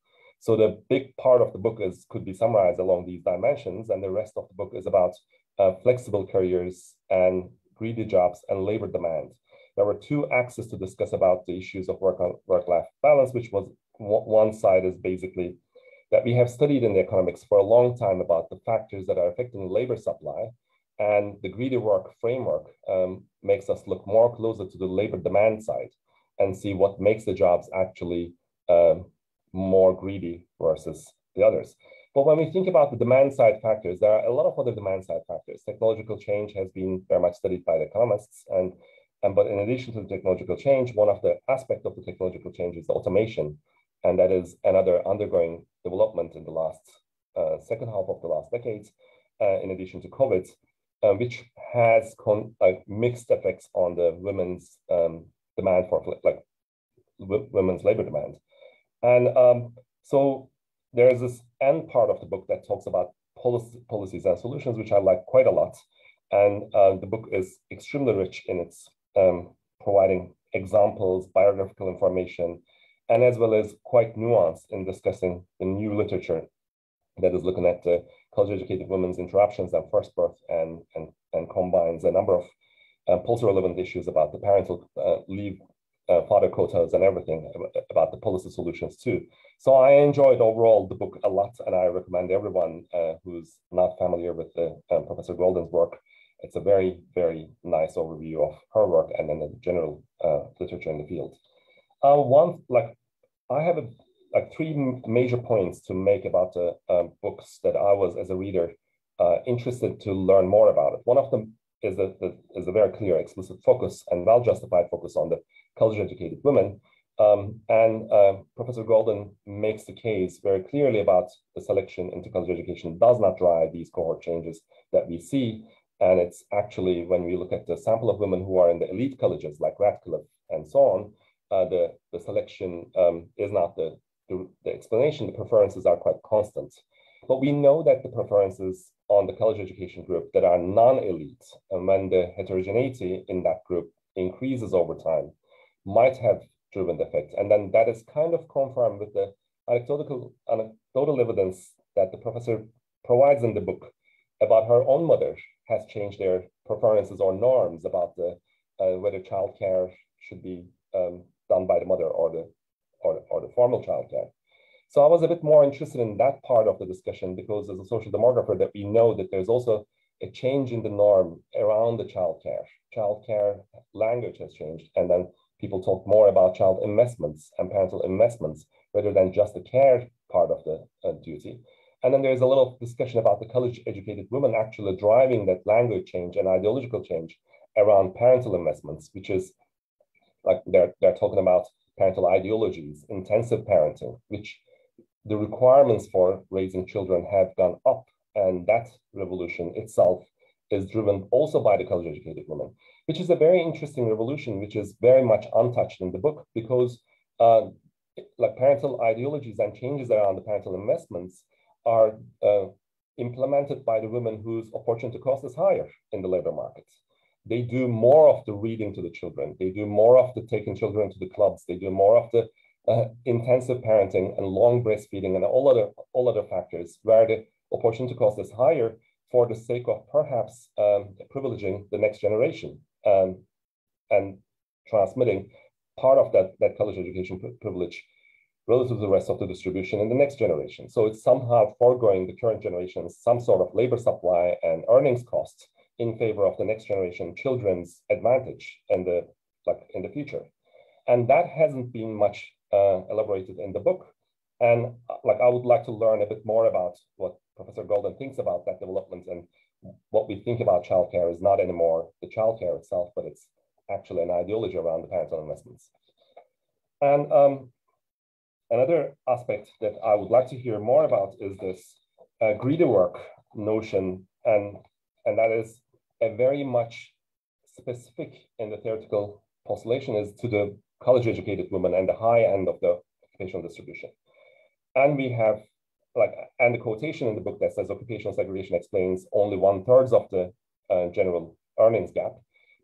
So the big part of the book is could be summarized along these dimensions, and the rest of the book is about uh, flexible careers and greedy jobs and labor demand. There were two axes to discuss about the issues of work on work-life balance, which was one side is basically that we have studied in the economics for a long time about the factors that are affecting labor supply and the greedy work framework um, makes us look more closer to the labor demand side and see what makes the jobs actually um, more greedy versus the others. But when we think about the demand side factors, there are a lot of other demand side factors. Technological change has been very much studied by the economists. And, and but in addition to the technological change, one of the aspects of the technological change is automation. And that is another undergoing development in the last uh, second half of the last decades, uh, in addition to COVID uh, which has like mixed effects on the women's um, demand for like women's labor demand. And um, so there's this end part of the book that talks about policy, policies and solutions, which I like quite a lot. And uh, the book is extremely rich in its um, providing examples, biographical information, and as well as quite nuanced in discussing the new literature that is looking at the college-educated women's interruptions and first birth and, and, and combines a number of um, policy relevant issues about the parental uh, leave, uh, father quotas and everything about the policy solutions too. So I enjoyed overall the book a lot and I recommend everyone uh, who's not familiar with um, Professor Goldin's work. It's a very, very nice overview of her work and then the general uh, literature in the field. Uh, one, like I have a like three major points to make about the um, books that I was, as a reader, uh, interested to learn more about it. One of them is a, is a very clear, explicit focus and well-justified focus on the college-educated women. Um, and uh, Professor Goldin makes the case very clearly about the selection into college education does not drive these cohort changes that we see. And it's actually, when we look at the sample of women who are in the elite colleges like Radcliffe and so on, uh, the, the selection um, is not the the, the explanation, the preferences are quite constant. But we know that the preferences on the college education group that are non-elite, and when the heterogeneity in that group increases over time, might have driven the effect. And then that is kind of confirmed with the anecdotal, anecdotal evidence that the professor provides in the book about her own mother has changed their preferences or norms about the uh, whether childcare should be um, done by the mother or the or, or the formal childcare. So I was a bit more interested in that part of the discussion because as a social demographer that we know that there's also a change in the norm around the childcare. Childcare language has changed and then people talk more about child investments and parental investments rather than just the care part of the uh, duty. And then there's a little discussion about the college educated women actually driving that language change and ideological change around parental investments, which is like they're, they're talking about parental ideologies, intensive parenting, which the requirements for raising children have gone up. And that revolution itself is driven also by the college educated women, which is a very interesting revolution, which is very much untouched in the book because uh, like parental ideologies and changes around the parental investments are uh, implemented by the women whose opportunity cost is higher in the labor market. They do more of the reading to the children. They do more of the taking children to the clubs. They do more of the uh, intensive parenting and long breastfeeding and all other all other factors where the opportunity cost is higher for the sake of perhaps um, privileging the next generation um, and transmitting part of that, that college education privilege relative to the rest of the distribution in the next generation. So it's somehow foregoing the current generation some sort of labor supply and earnings costs in favor of the next generation children's advantage in the like in the future. And that hasn't been much uh, elaborated in the book. And uh, like I would like to learn a bit more about what Professor Goldin thinks about that development and what we think about childcare is not anymore the childcare itself, but it's actually an ideology around the parental investments. And um, another aspect that I would like to hear more about is this uh, greedy work notion, and, and that is a very much specific in the theoretical postulation is to the college-educated women and the high end of the occupational distribution. And we have like, and the quotation in the book that says occupational segregation explains only one third of the uh, general earnings gap.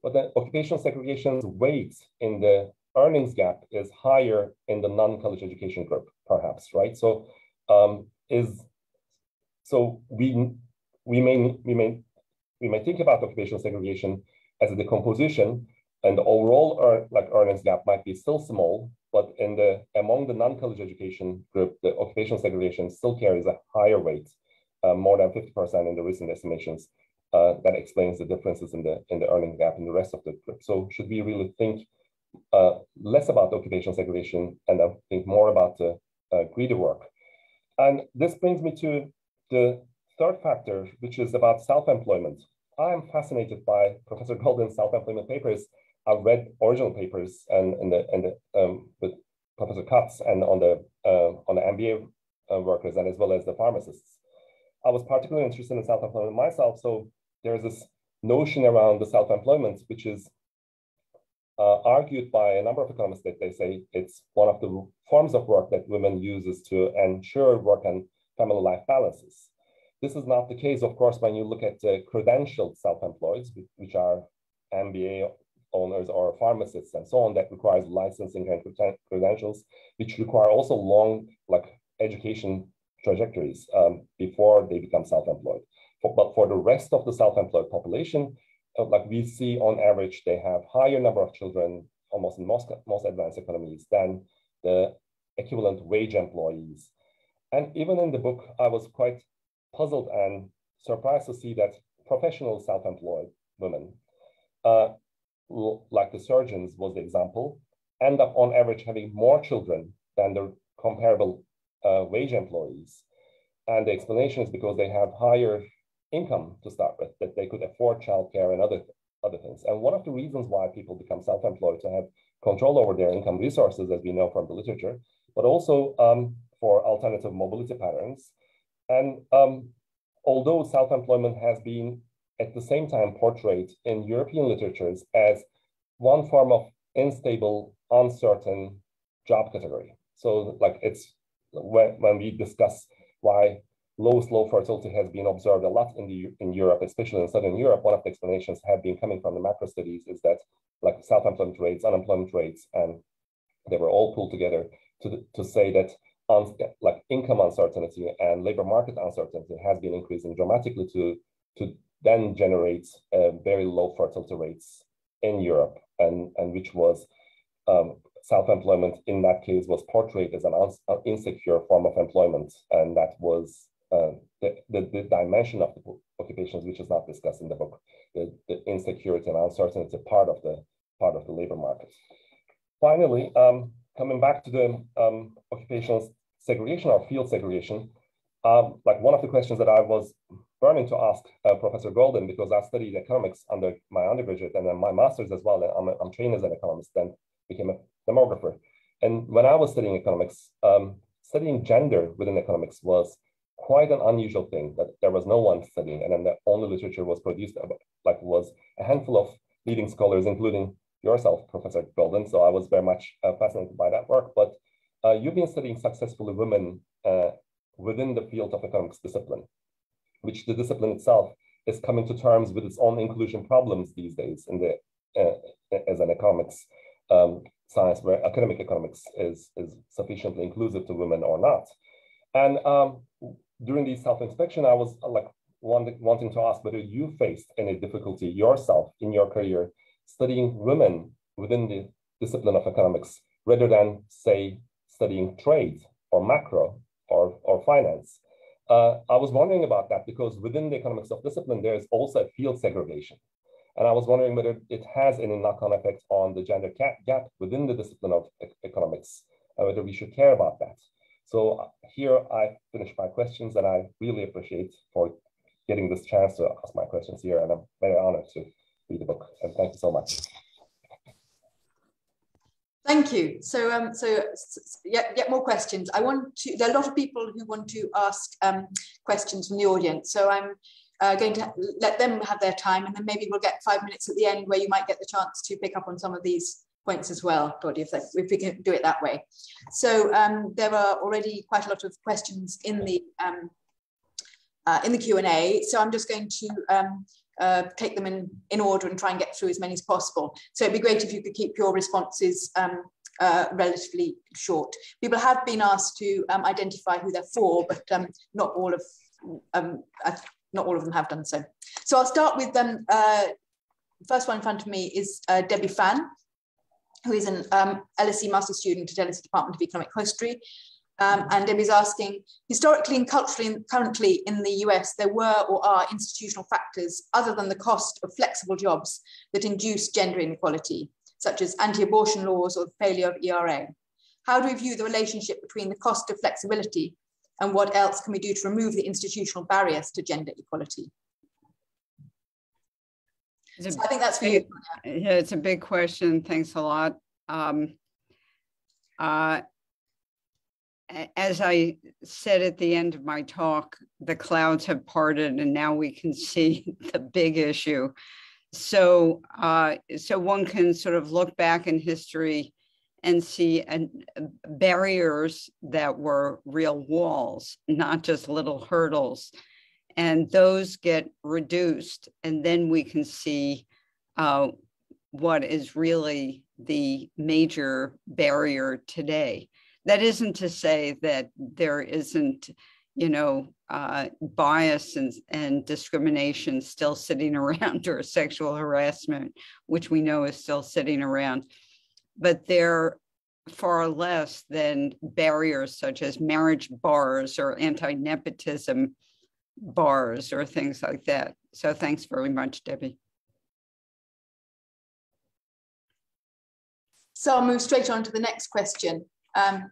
But the occupational segregation's weight in the earnings gap is higher in the non-college education group, perhaps, right? So um, is so we we may we may we may think about occupational segregation as a decomposition, and the overall earn, like earnings gap might be still small, but in the among the non-college education group, the occupational segregation still carries a higher weight, uh, more than 50% in the recent estimations uh, that explains the differences in the in the earning gap in the rest of the group. So should we really think uh, less about occupational segregation and uh, think more about the uh, greedy work? And this brings me to the third factor, which is about self-employment. I'm fascinated by Professor Goldin's self-employment papers. I've read original papers and, and the and the um, with Professor Katz and on the uh, on the MBA uh, workers and as well as the pharmacists. I was particularly interested in self-employment myself, so there's this notion around the self-employment, which is uh, argued by a number of economists that they say it's one of the forms of work that women uses to ensure work and family life balances. This is not the case, of course, when you look at the credentialed self-employed, which are MBA owners or pharmacists and so on, that requires licensing and credentials, which require also long like education trajectories um, before they become self-employed. But for the rest of the self-employed population, uh, like we see on average, they have higher number of children, almost in most, most advanced economies, than the equivalent wage employees. And even in the book, I was quite puzzled and surprised to see that professional self-employed women, uh, like the surgeons was the example, end up on average having more children than their comparable uh, wage employees. And the explanation is because they have higher income to start with, that they could afford childcare and other, other things. And one of the reasons why people become self-employed to have control over their income resources, as we know from the literature, but also um, for alternative mobility patterns. And um, although self-employment has been at the same time portrayed in European literatures as one form of unstable, uncertain job category. So like it's when, when we discuss why low slow fertility has been observed a lot in the in Europe, especially in Southern Europe. One of the explanations have been coming from the macro studies is that like self-employment rates, unemployment rates, and they were all pulled together to, to say that like income uncertainty and labor market uncertainty has been increasing dramatically to, to then generate uh, very low fertility rates in Europe, and, and which was um, self-employment in that case was portrayed as an insecure form of employment, and that was uh, the, the, the, dimension of the occupations, which is not discussed in the book, the, the insecurity and uncertainty part of the part of the labor market. Finally, um, coming back to the um, occupational segregation or field segregation, um, like one of the questions that I was burning to ask uh, Professor Goldin, because I studied economics under my undergraduate and then my master's as well, and I'm, I'm trained as an economist, then became a demographer. And when I was studying economics, um, studying gender within economics was quite an unusual thing that there was no one studying, and then the only literature was produced like was a handful of leading scholars, including yourself, Professor Goldin. So I was very much uh, fascinated by that work. But uh, you've been studying successfully women uh, within the field of economics discipline, which the discipline itself is coming to terms with its own inclusion problems these days in the as an economics um, science where academic economics is, is sufficiently inclusive to women or not. And um, during the self-inspection, I was uh, like wanting, wanting to ask whether you faced any difficulty yourself in your career studying women within the discipline of economics rather than, say, studying trade or macro or, or finance. Uh, I was wondering about that because within the economics of discipline, there is also a field segregation. And I was wondering whether it has any knock-on effect on the gender gap within the discipline of economics, and whether we should care about that. So uh, here I finish my questions, and I really appreciate for getting this chance to ask my questions here, and I'm very honored to read the book. And thank you so much. Thank you. So, um, so yet, yet more questions. I want to. There are a lot of people who want to ask um, questions from the audience. So I'm uh, going to let them have their time, and then maybe we'll get five minutes at the end where you might get the chance to pick up on some of these points as well, Claudia, if, that, if we can do it that way. So um, there are already quite a lot of questions in the um, uh, in the Q&A. So I'm just going to um, uh, take them in, in order and try and get through as many as possible. So it'd be great if you could keep your responses um, uh, relatively short. People have been asked to um, identify who they're for, but um, not all of um, not all of them have done so. So I'll start with them. Uh, first one in front of me is uh, Debbie Fan, who is an um, LSE master student at LSE Department of Economic History. Um, and Debbie's asking, historically and culturally and currently in the US, there were or are institutional factors other than the cost of flexible jobs that induce gender inequality, such as anti-abortion laws or the failure of ERA. How do we view the relationship between the cost of flexibility and what else can we do to remove the institutional barriers to gender equality? So I think that's for you. Yeah, it's a big question. Thanks a lot. Um, uh, as I said at the end of my talk, the clouds have parted and now we can see the big issue. So, uh, so one can sort of look back in history and see an, barriers that were real walls, not just little hurdles. And those get reduced, and then we can see uh, what is really the major barrier today. That isn't to say that there isn't, you know, uh, bias and, and discrimination still sitting around or sexual harassment, which we know is still sitting around but they're far less than barriers such as marriage bars or anti-nepotism bars or things like that. So thanks very much, Debbie. So I'll move straight on to the next question, um,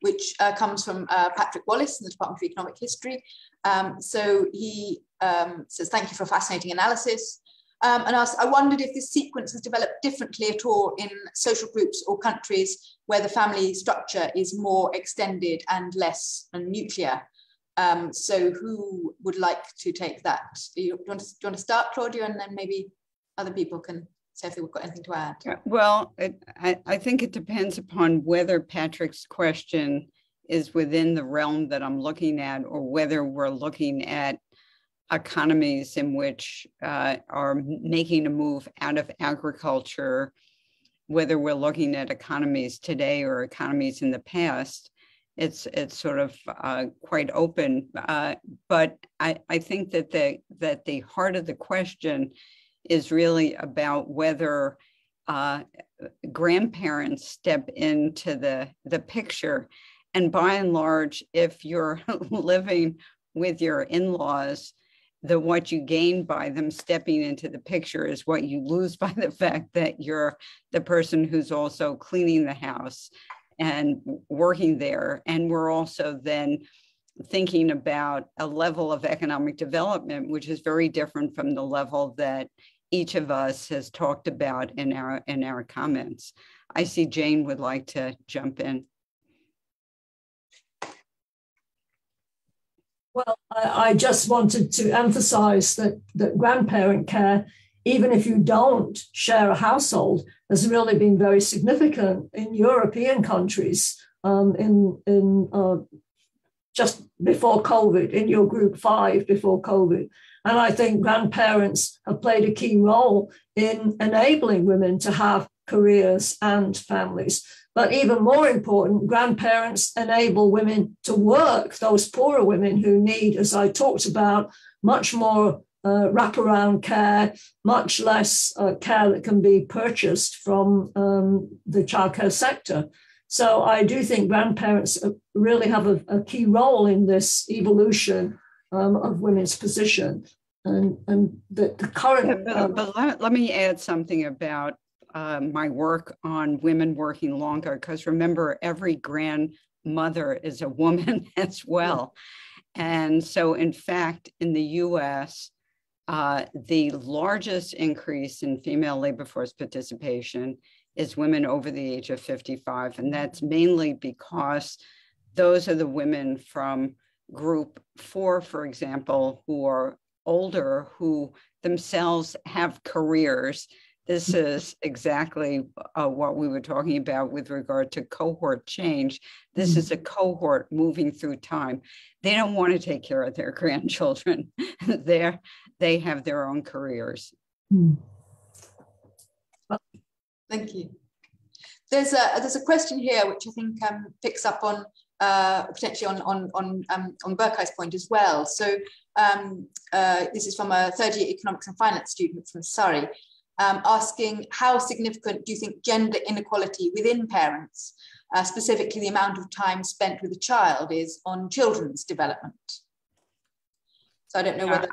which uh, comes from uh, Patrick Wallace in the Department of Economic History. Um, so he um, says, thank you for a fascinating analysis um, and I wondered if this sequence has developed differently at all in social groups or countries where the family structure is more extended and less and nuclear. Um, so who would like to take that? Do you, do you, want to, do you want to start, Claudia, and then maybe other people can if they've got anything to add? Well, it, I, I think it depends upon whether Patrick's question is within the realm that I'm looking at or whether we're looking at economies in which uh, are making a move out of agriculture, whether we're looking at economies today or economies in the past, it's it's sort of uh, quite open. Uh, but I, I think that the that the heart of the question is really about whether uh, grandparents step into the the picture, and by and large, if you're living with your in-laws the what you gain by them stepping into the picture is what you lose by the fact that you're the person who's also cleaning the house and working there. And we're also then thinking about a level of economic development which is very different from the level that each of us has talked about in our in our comments i see jane would like to jump in Well, I, just wanted to emphasize that, that grandparent care, even if you don't share a household, has really been very significant in European countries um, in, in uh, just before COVID, in your group five before COVID. And I think grandparents have played a key role in enabling women to have careers and families. But even more important, grandparents enable women to work, those poorer women who need, as I talked about, much more uh, wraparound care, much less uh, care that can be purchased from um, the childcare sector. So I do think grandparents uh, really have a, a key role in this evolution um, of women's position. And, and the, the current. but, um, but let, let, me add something about uh, my work on women working longer, because remember, every grandmother is a woman as well. And so, in fact, in the US, uh, the largest increase in female labor force participation is women over the age of 55. And that's mainly because those are the women from group four, for example, who are older, who themselves have careers this mm-hmm. is exactly uh, what we were talking about with regard to cohort change. This mm-hmm. is a cohort moving through time. They don't want to take care of their grandchildren. they they have their own careers. Mm. Thank you. There's a there's a question here which I think um, picks up on uh, potentially on on on um, on Berkay's point as well. So um, uh, this is from a third year economics and finance student from Surrey um, asking how significant do you think gender inequality within parents, uh, specifically the amount of time spent with a child, is on children's development? So I don't know whether.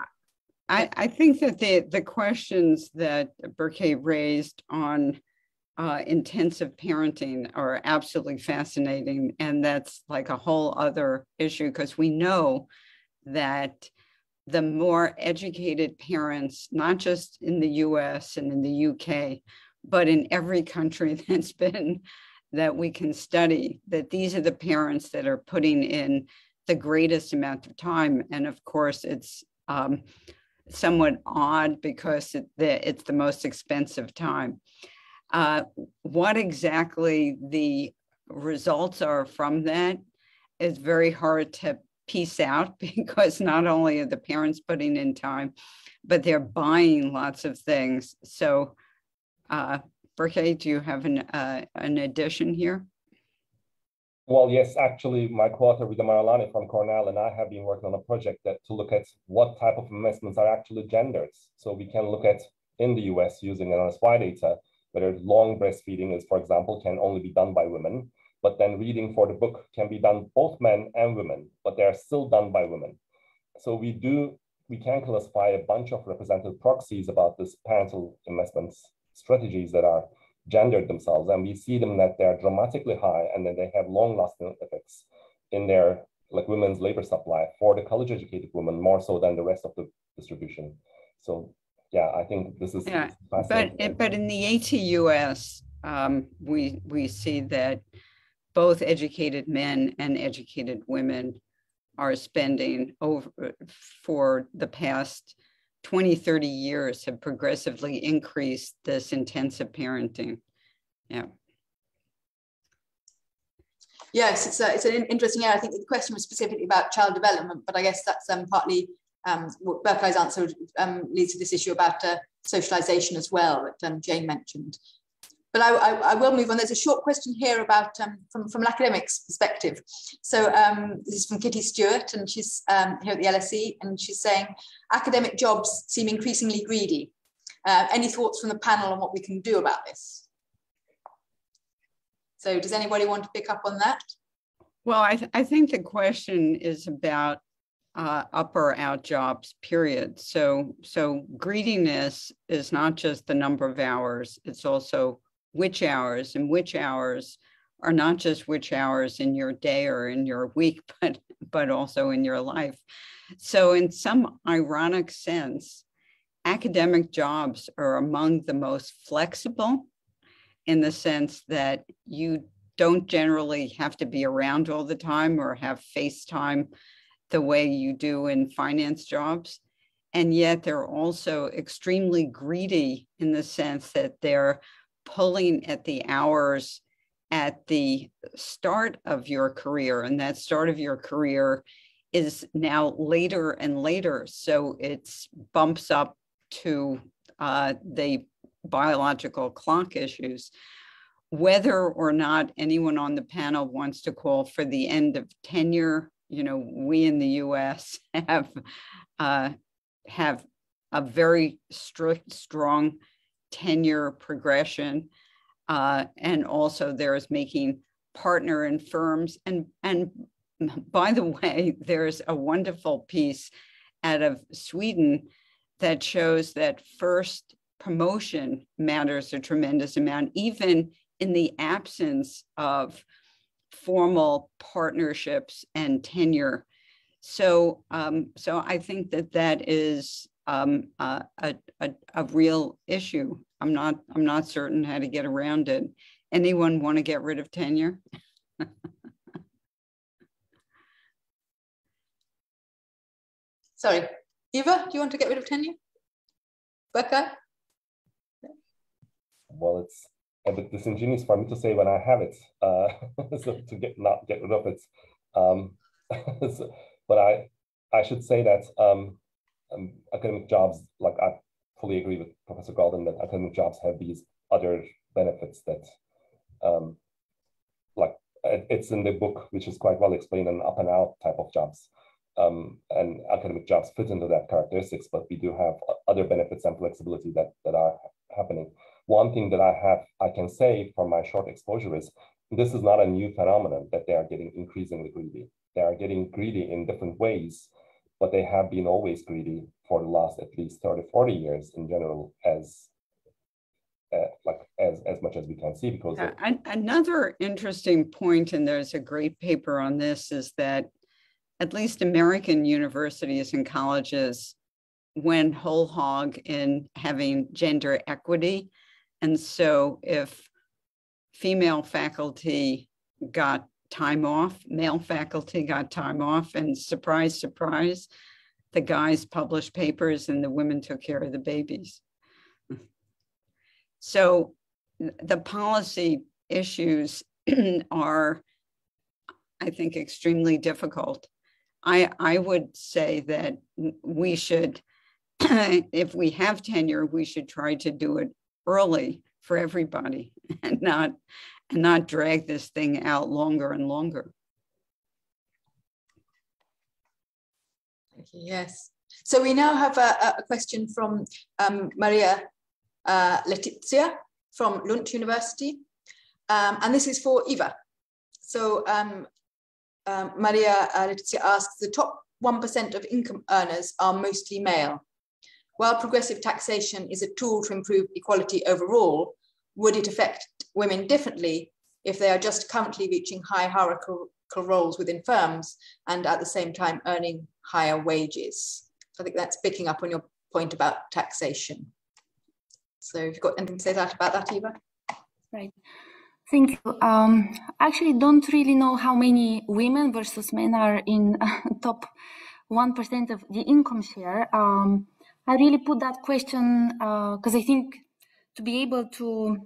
I, I think that the, the questions that Berkay raised on uh, intensive parenting are absolutely fascinating. And that's like a whole other issue because we know that the more educated parents, not just in the US and in the UK, but in every country that's been that we can study, that these are the parents that are putting in the greatest amount of time. And of course, it's um, somewhat odd because it, the, it's the most expensive time. Uh, what exactly the results are from that is very hard to piece out because not only are the parents putting in time, but they're buying lots of things. So, uh, Berkay, do you have an, uh, an addition here? Well, yes, actually, my co-author Rita Marilani from Cornell and I have been working on a project that to look at what type of investments are actually gendered. So we can look at in the US using NSY data, whether long breastfeeding is, for example, can only be done by women, but then reading for the book can be done both men and women, but they are still done by women. So we do, we can classify a bunch of representative proxies about this parental investments strategies that are gendered themselves. And we see them that they are dramatically high and then they have long lasting effects in their like women's labor supply for the college educated women more so than the rest of the distribution. So yeah, I think this is yeah, but but in the ATUS, um, we we see that both educated men and educated women are spending over for the past 20, 30 years have progressively increased this intensive parenting. Yeah. Yes, it's, a, it's an interesting area. I think the question was specifically about child development, but I guess that's um, partly um, what Berkay's answer um, leads to this issue about uh, socialization as well that um, Jane mentioned but I, I, I, will move on. There's a short question here about um, from, from an academic's perspective. So um, this is from Kitty Stewart, and she's um, here at the LSE, and she's saying academic jobs seem increasingly greedy. Uh, any thoughts from the panel on what we can do about this? So does anybody want to pick up on that? Well, I, th I think the question is about uh, up or out jobs, period. So, so greediness is not just the number of hours, it's also which hours and which hours are not just which hours in your day or in your week, but but also in your life. So in some ironic sense, academic jobs are among the most flexible in the sense that you don't generally have to be around all the time or have face time the way you do in finance jobs. And yet they're also extremely greedy in the sense that they're pulling at the hours at the start of your career. And that start of your career is now later and later. So it bumps up to uh, the biological clock issues. Whether or not anyone on the panel wants to call for the end of tenure, you know, we in the US have, uh, have a very strict, strong tenure progression. Uh, and also there's making partner in firms. And, and by the way, there's a wonderful piece out of Sweden that shows that first promotion matters a tremendous amount, even in the absence of formal partnerships and tenure. So, um, so I think that that is um, a, a, a real issue. I'm not, I'm not certain how to get around it. Anyone want to get rid of tenure? Sorry, Iva, do you want to get rid of tenure? Becca? Well, it's a bit disingenuous for me to say when I have it, uh, so to get not get rid of it. Um, so, but I, I should say that um, um, academic jobs, like I fully agree with Professor Goldin that academic jobs have these other benefits that, um, like it's in the book, which is quite well explained, an up and out type of jobs. Um, and academic jobs fit into that characteristics, but we do have other benefits and flexibility that, that are happening. One thing that I have, I can say from my short exposure is this is not a new phenomenon that they are getting increasingly greedy. They are getting greedy in different ways but they have been always greedy for the last at least 30, 40 years in general as uh, like as, as much as we can see because another interesting point and there's a great paper on this is that at least american universities and colleges went whole hog in having gender equity and so if female faculty got time off. Male faculty got time off, and surprise, surprise, the guys published papers and the women took care of the babies. So the policy issues are, I think, extremely difficult. I, I would say that we should, if we have tenure, we should try to do it early for everybody and not and not drag this thing out longer and longer. Yes. So we now have a, a question from um, Maria uh, Letizia from Lund University. Um, and this is for Iva. So um, um Maria uh, Letizia asks, the top 1% of income earners are mostly male. While progressive taxation is a tool to improve equality overall, would it affect women differently if they are just currently reaching high hierarchical roles within firms and at the same time earning higher wages? I think that's picking up on your point about taxation. So if you've got anything to say that about that, Iva? Right. Thank you. Um, actually, don't really know how many women versus men are in top 1% of the income share. Um, I really put that question because uh, I think to be able to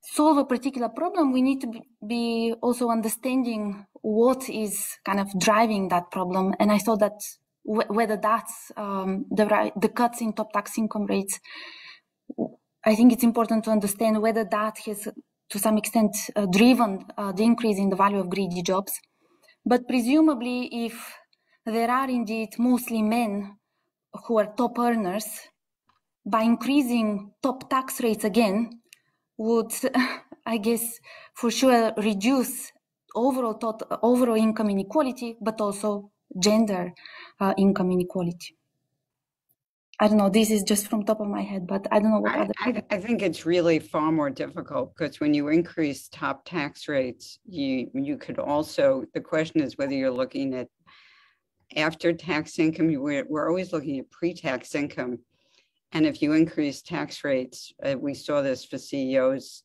solve a particular problem, we need to be also understanding what is kind of driving that problem. And I thought that whether that's um, the the cuts in top tax income rates, I think it's important to understand whether that has, to some extent, uh, driven uh, the increase in the value of greedy jobs. But presumably, if there are indeed mostly men who are top earners, by increasing top tax rates again would, I guess, for sure reduce overall total, overall income inequality, but also gender uh, income inequality. I don't know. This is just from top of my head, but I don't know what I, other. I, I, think it's really far more difficult because when you increase top tax rates, you you could also. The question is whether you're looking at after tax income. We're, we're always looking at pre-tax income, and if you increase tax rates, uh, we saw this for CEOs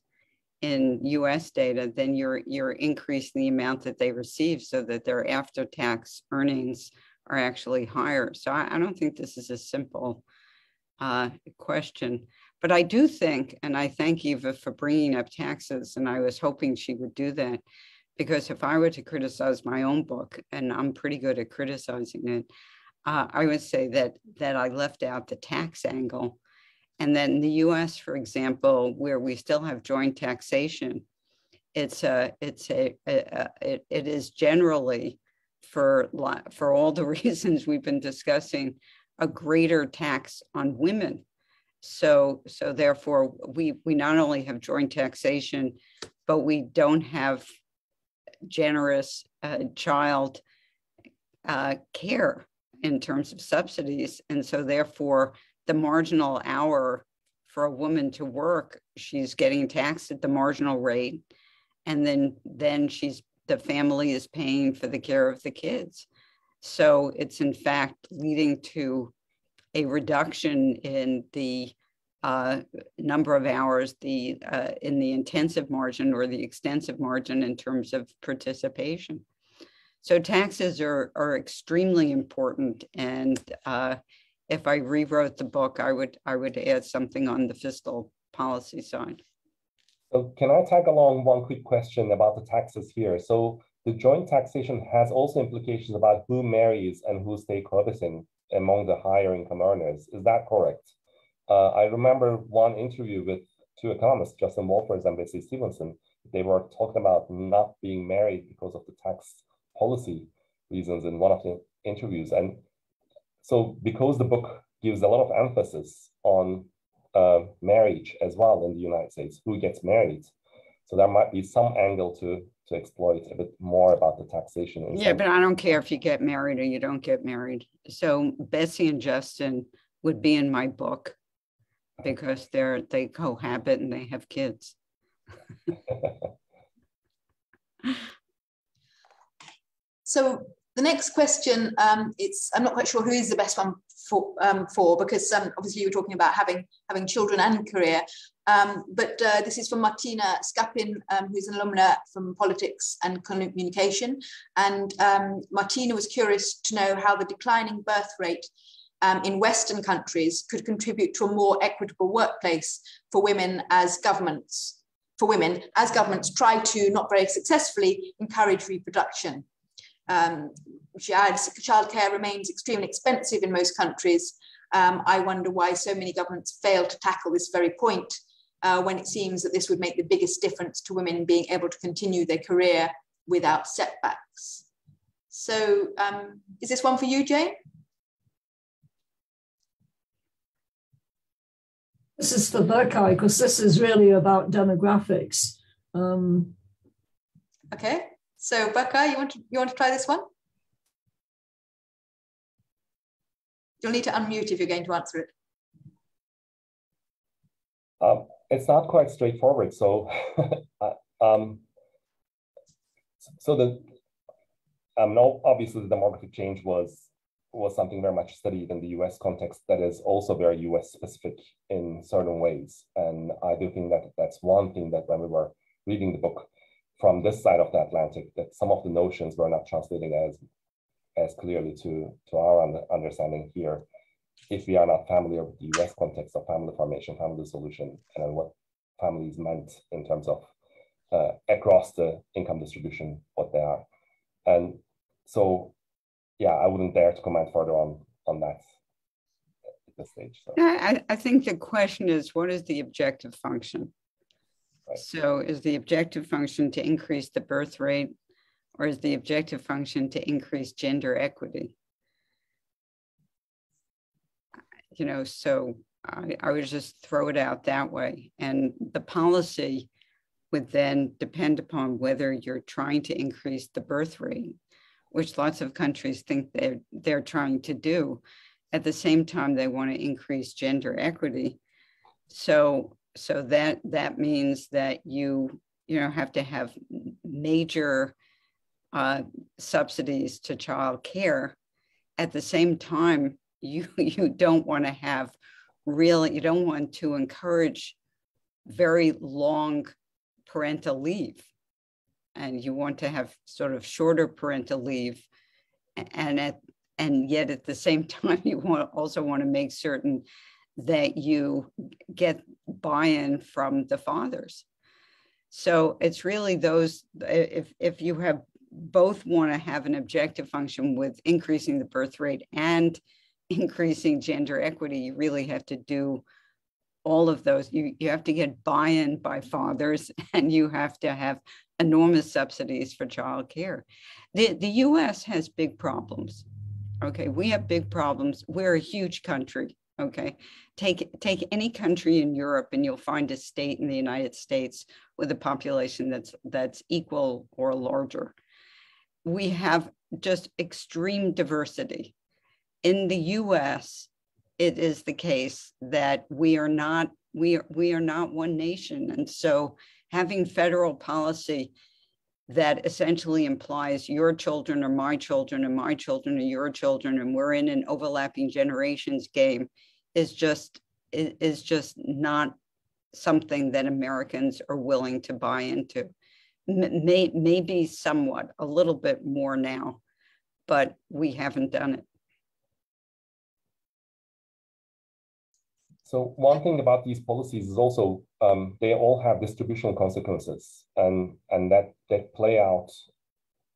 in US data, then you're you're increasing the amount that they receive so that their after tax earnings are actually higher. So I, I don't think this is a simple uh, question. But I do think, and I thank Iva for bringing up taxes, and I was hoping she would do that, because if I were to criticize my own book, and I'm pretty good at criticizing it, uh, I would say that that I left out the tax angle and then the US, for example, where we still have joint taxation, it's a, it's a, a, a it, it is generally for, for all the reasons we've been discussing, a greater tax on women. So, so therefore, we, we not only have joint taxation, but we don't have generous uh, child uh, care in terms of subsidies. And so therefore, the marginal hour for a woman to work, she's getting taxed at the marginal rate. And then then she's the family is paying for the care of the kids. So it's in fact leading to a reduction in the uh, number of hours the uh, in the intensive margin or the extensive margin in terms of participation. So taxes are, are extremely important and uh, if I rewrote the book, I would I would add something on the fiscal policy side. So can I tag along one quick question about the taxes here? So the joint taxation has also implications about who marries and who's stay cohabiting among the higher income earners. Is that correct? Uh, I remember one interview with two economists, Justin Wolfers and Betsey Stevenson. They were talking about not being married because of the tax policy reasons in one of the interviews. And so because the book gives a lot of emphasis on uh, marriage as well in the United States, who gets married. So there might be some angle to to exploit a bit more about the taxation. Yeah, but I don't care if you get married or you don't get married. So Bessie and Justin would be in my book because they're they cohabit and they have kids. so the next question, um, it's I'm not quite sure who is the best one for, um, for because um, obviously you were talking about having having children and career. Um, but uh, this is from Martina Skapin, um, who's an alumna from politics and communication. And um, Martina was curious to know how the declining birth rate in Western countries could contribute to a more equitable workplace for women as governments for women as governments try to not very successfully encourage reproduction. Um, she adds, childcare remains extremely expensive in most countries. Um, I wonder why so many governments fail to tackle this very point uh, when it seems that this would make the biggest difference to women being able to continue their career without setbacks. So um, is this one for you, Jane? This is for Berkay because this is really about demographics. Um, okay. So Berkay, you want to you want to try this one? You'll need to unmute if you're going to answer it. Um, it's not quite straightforward. So, uh, um, so the um, no, obviously the demographic change was was something very much studied in the U.S. context that is also very U.S. specific in certain ways, and I do think that that's one thing that when we were reading the book, from this side of the Atlantic that some of the notions were not translating as as clearly to, to our understanding here if we are not familiar with the US context of family formation, family dissolution, and what families meant in terms of uh, across the income distribution, what they are. And so, yeah, I wouldn't dare to comment further on, on that at this stage. So. I, I think the question is, what is the objective function? So is the objective function to increase the birth rate or is the objective function to increase gender equity? You know, so I, I would just throw it out that way. And the policy would then depend upon whether you're trying to increase the birth rate, which lots of countries think they're, they're trying to do. At the same time, they want to increase gender equity. So so that that means that you you know have to have major uh, subsidies to child care at the same time you you don't want to have really you don't want to encourage very long parental leave and you want to have sort of shorter parental leave and at and yet at the same time you want also want to make certain that you get buy-in from the fathers. So it's really those if if you have both want to have an objective function with increasing the birth rate and increasing gender equity you really have to do all of those you, you have to get buy-in by fathers and you have to have enormous subsidies for childcare. The, the US has big problems. Okay, we have big problems. We're a huge country. Okay, take take any country in Europe and you'll find a state in the United States with a population that's that's equal or larger. We have just extreme diversity. In the US, it is the case that we are not we are, we are not one nation and so having federal policy that essentially implies your children are my children and my children are your children and we're in an overlapping generations game is just is just not something that Americans are willing to buy into. May, maybe somewhat, a little bit more now, but we haven't done it. So one thing about these policies is also um, they all have distributional consequences, and and that that play out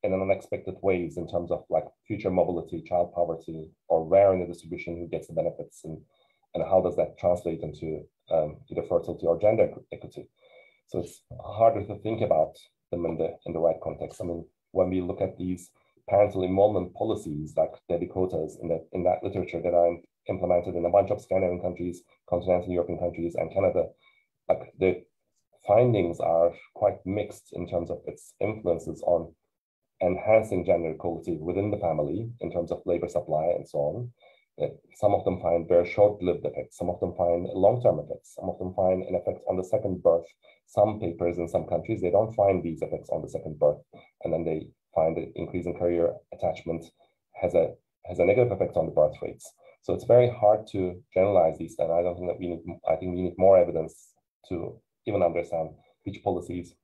in unexpected ways in terms of like future mobility, child poverty, or where in the distribution who gets the benefits, and and how does that translate into um, either fertility or gender equity. So it's harder to think about them in the in the right context. I mean, when we look at these parental involvement policies like daddy quotas in that in that literature that are implemented in a bunch of Scandinavian countries, continental European countries, and Canada, like the findings are quite mixed in terms of its influences on enhancing gender equality within the family in terms of labor supply and so on. Some of them find very short-lived effects. Some of them find long-term effects. Some of them find an effect on the second birth. Some papers in some countries, they don't find these effects on the second birth. And then they find that increasing career attachment has a has a negative effect on the birth rates. So it's very hard to generalize these, and I don't think that we need, I think we need more evidence to even understand which policies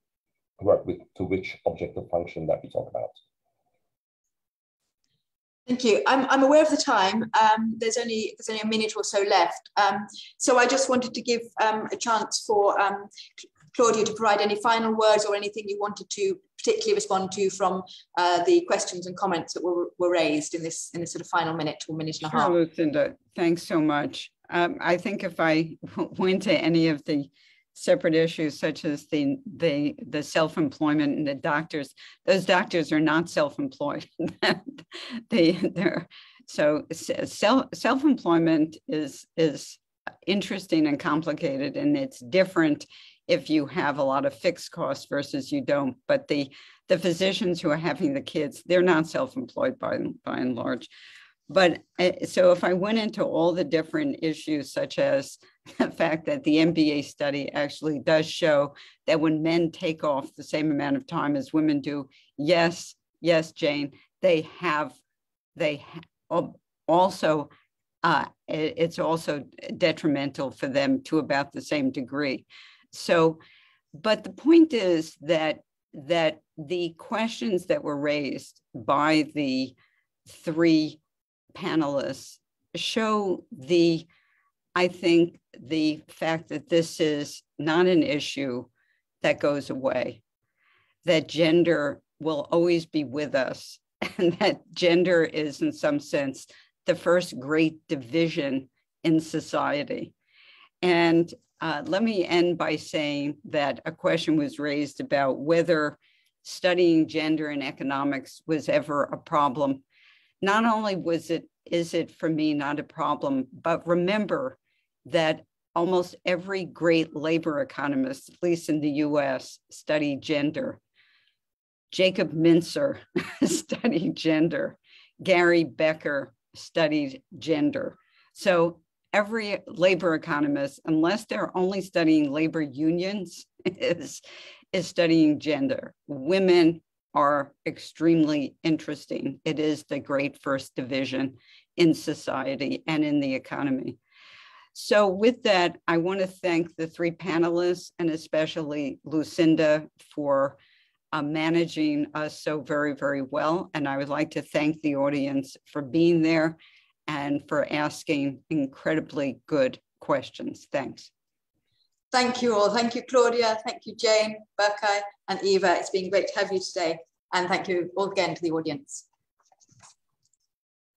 work with to which objective function that we talk about. Thank you. I'm, I'm aware of the time. Um, there's only there's only a minute or so left. Um, so I just wanted to give um, a chance for um, Claudia to provide any final words or anything you wanted to particularly respond to from uh, the questions and comments that were, were raised in this in this sort of final minute a minute and a half. Lucinda. Thanks so much. Um, I think if I went to any of the separate issues such as the the the self-employment and the doctors those doctors are not self-employed they they're so self self-employment is is interesting and complicated and it's different if you have a lot of fixed costs versus you don't. But the the physicians who are having the kids, they're not self-employed by by and large. But eh, so if I went into all the different issues, such as the fact that the MBA study actually does show that when men take off the same amount of time as women do, yes, yes, Jane, they have, they also, uh, it's also detrimental for them to about the same degree. So, but the point is that that the questions that were raised by the three panelists show the, I think, the fact that this is not an issue that goes away, that gender will always be with us, and that gender is, in some sense, the first great division in society. And uh, let me end by saying that a question was raised about whether studying gender and economics was ever a problem. Not only was it, is it for me not a problem, but remember that almost every great labor economist, at least in the US, studied gender. Jacob Mincer studied gender. Gary Becker studied gender. So every labor economist, unless they're only studying labor unions, is, is studying gender. Women are extremely interesting. It is the great first division in society and in the economy. So with that, I want to thank the three panelists and especially Lucinda for uh, managing us so very, very well. And I would like to thank the audience for being there and for asking incredibly good questions. Thanks. Thank you all. Thank you, Claudia. Thank you, Jane, Berkay, and Iva. It's been great to have you today. And thank you all again to the audience.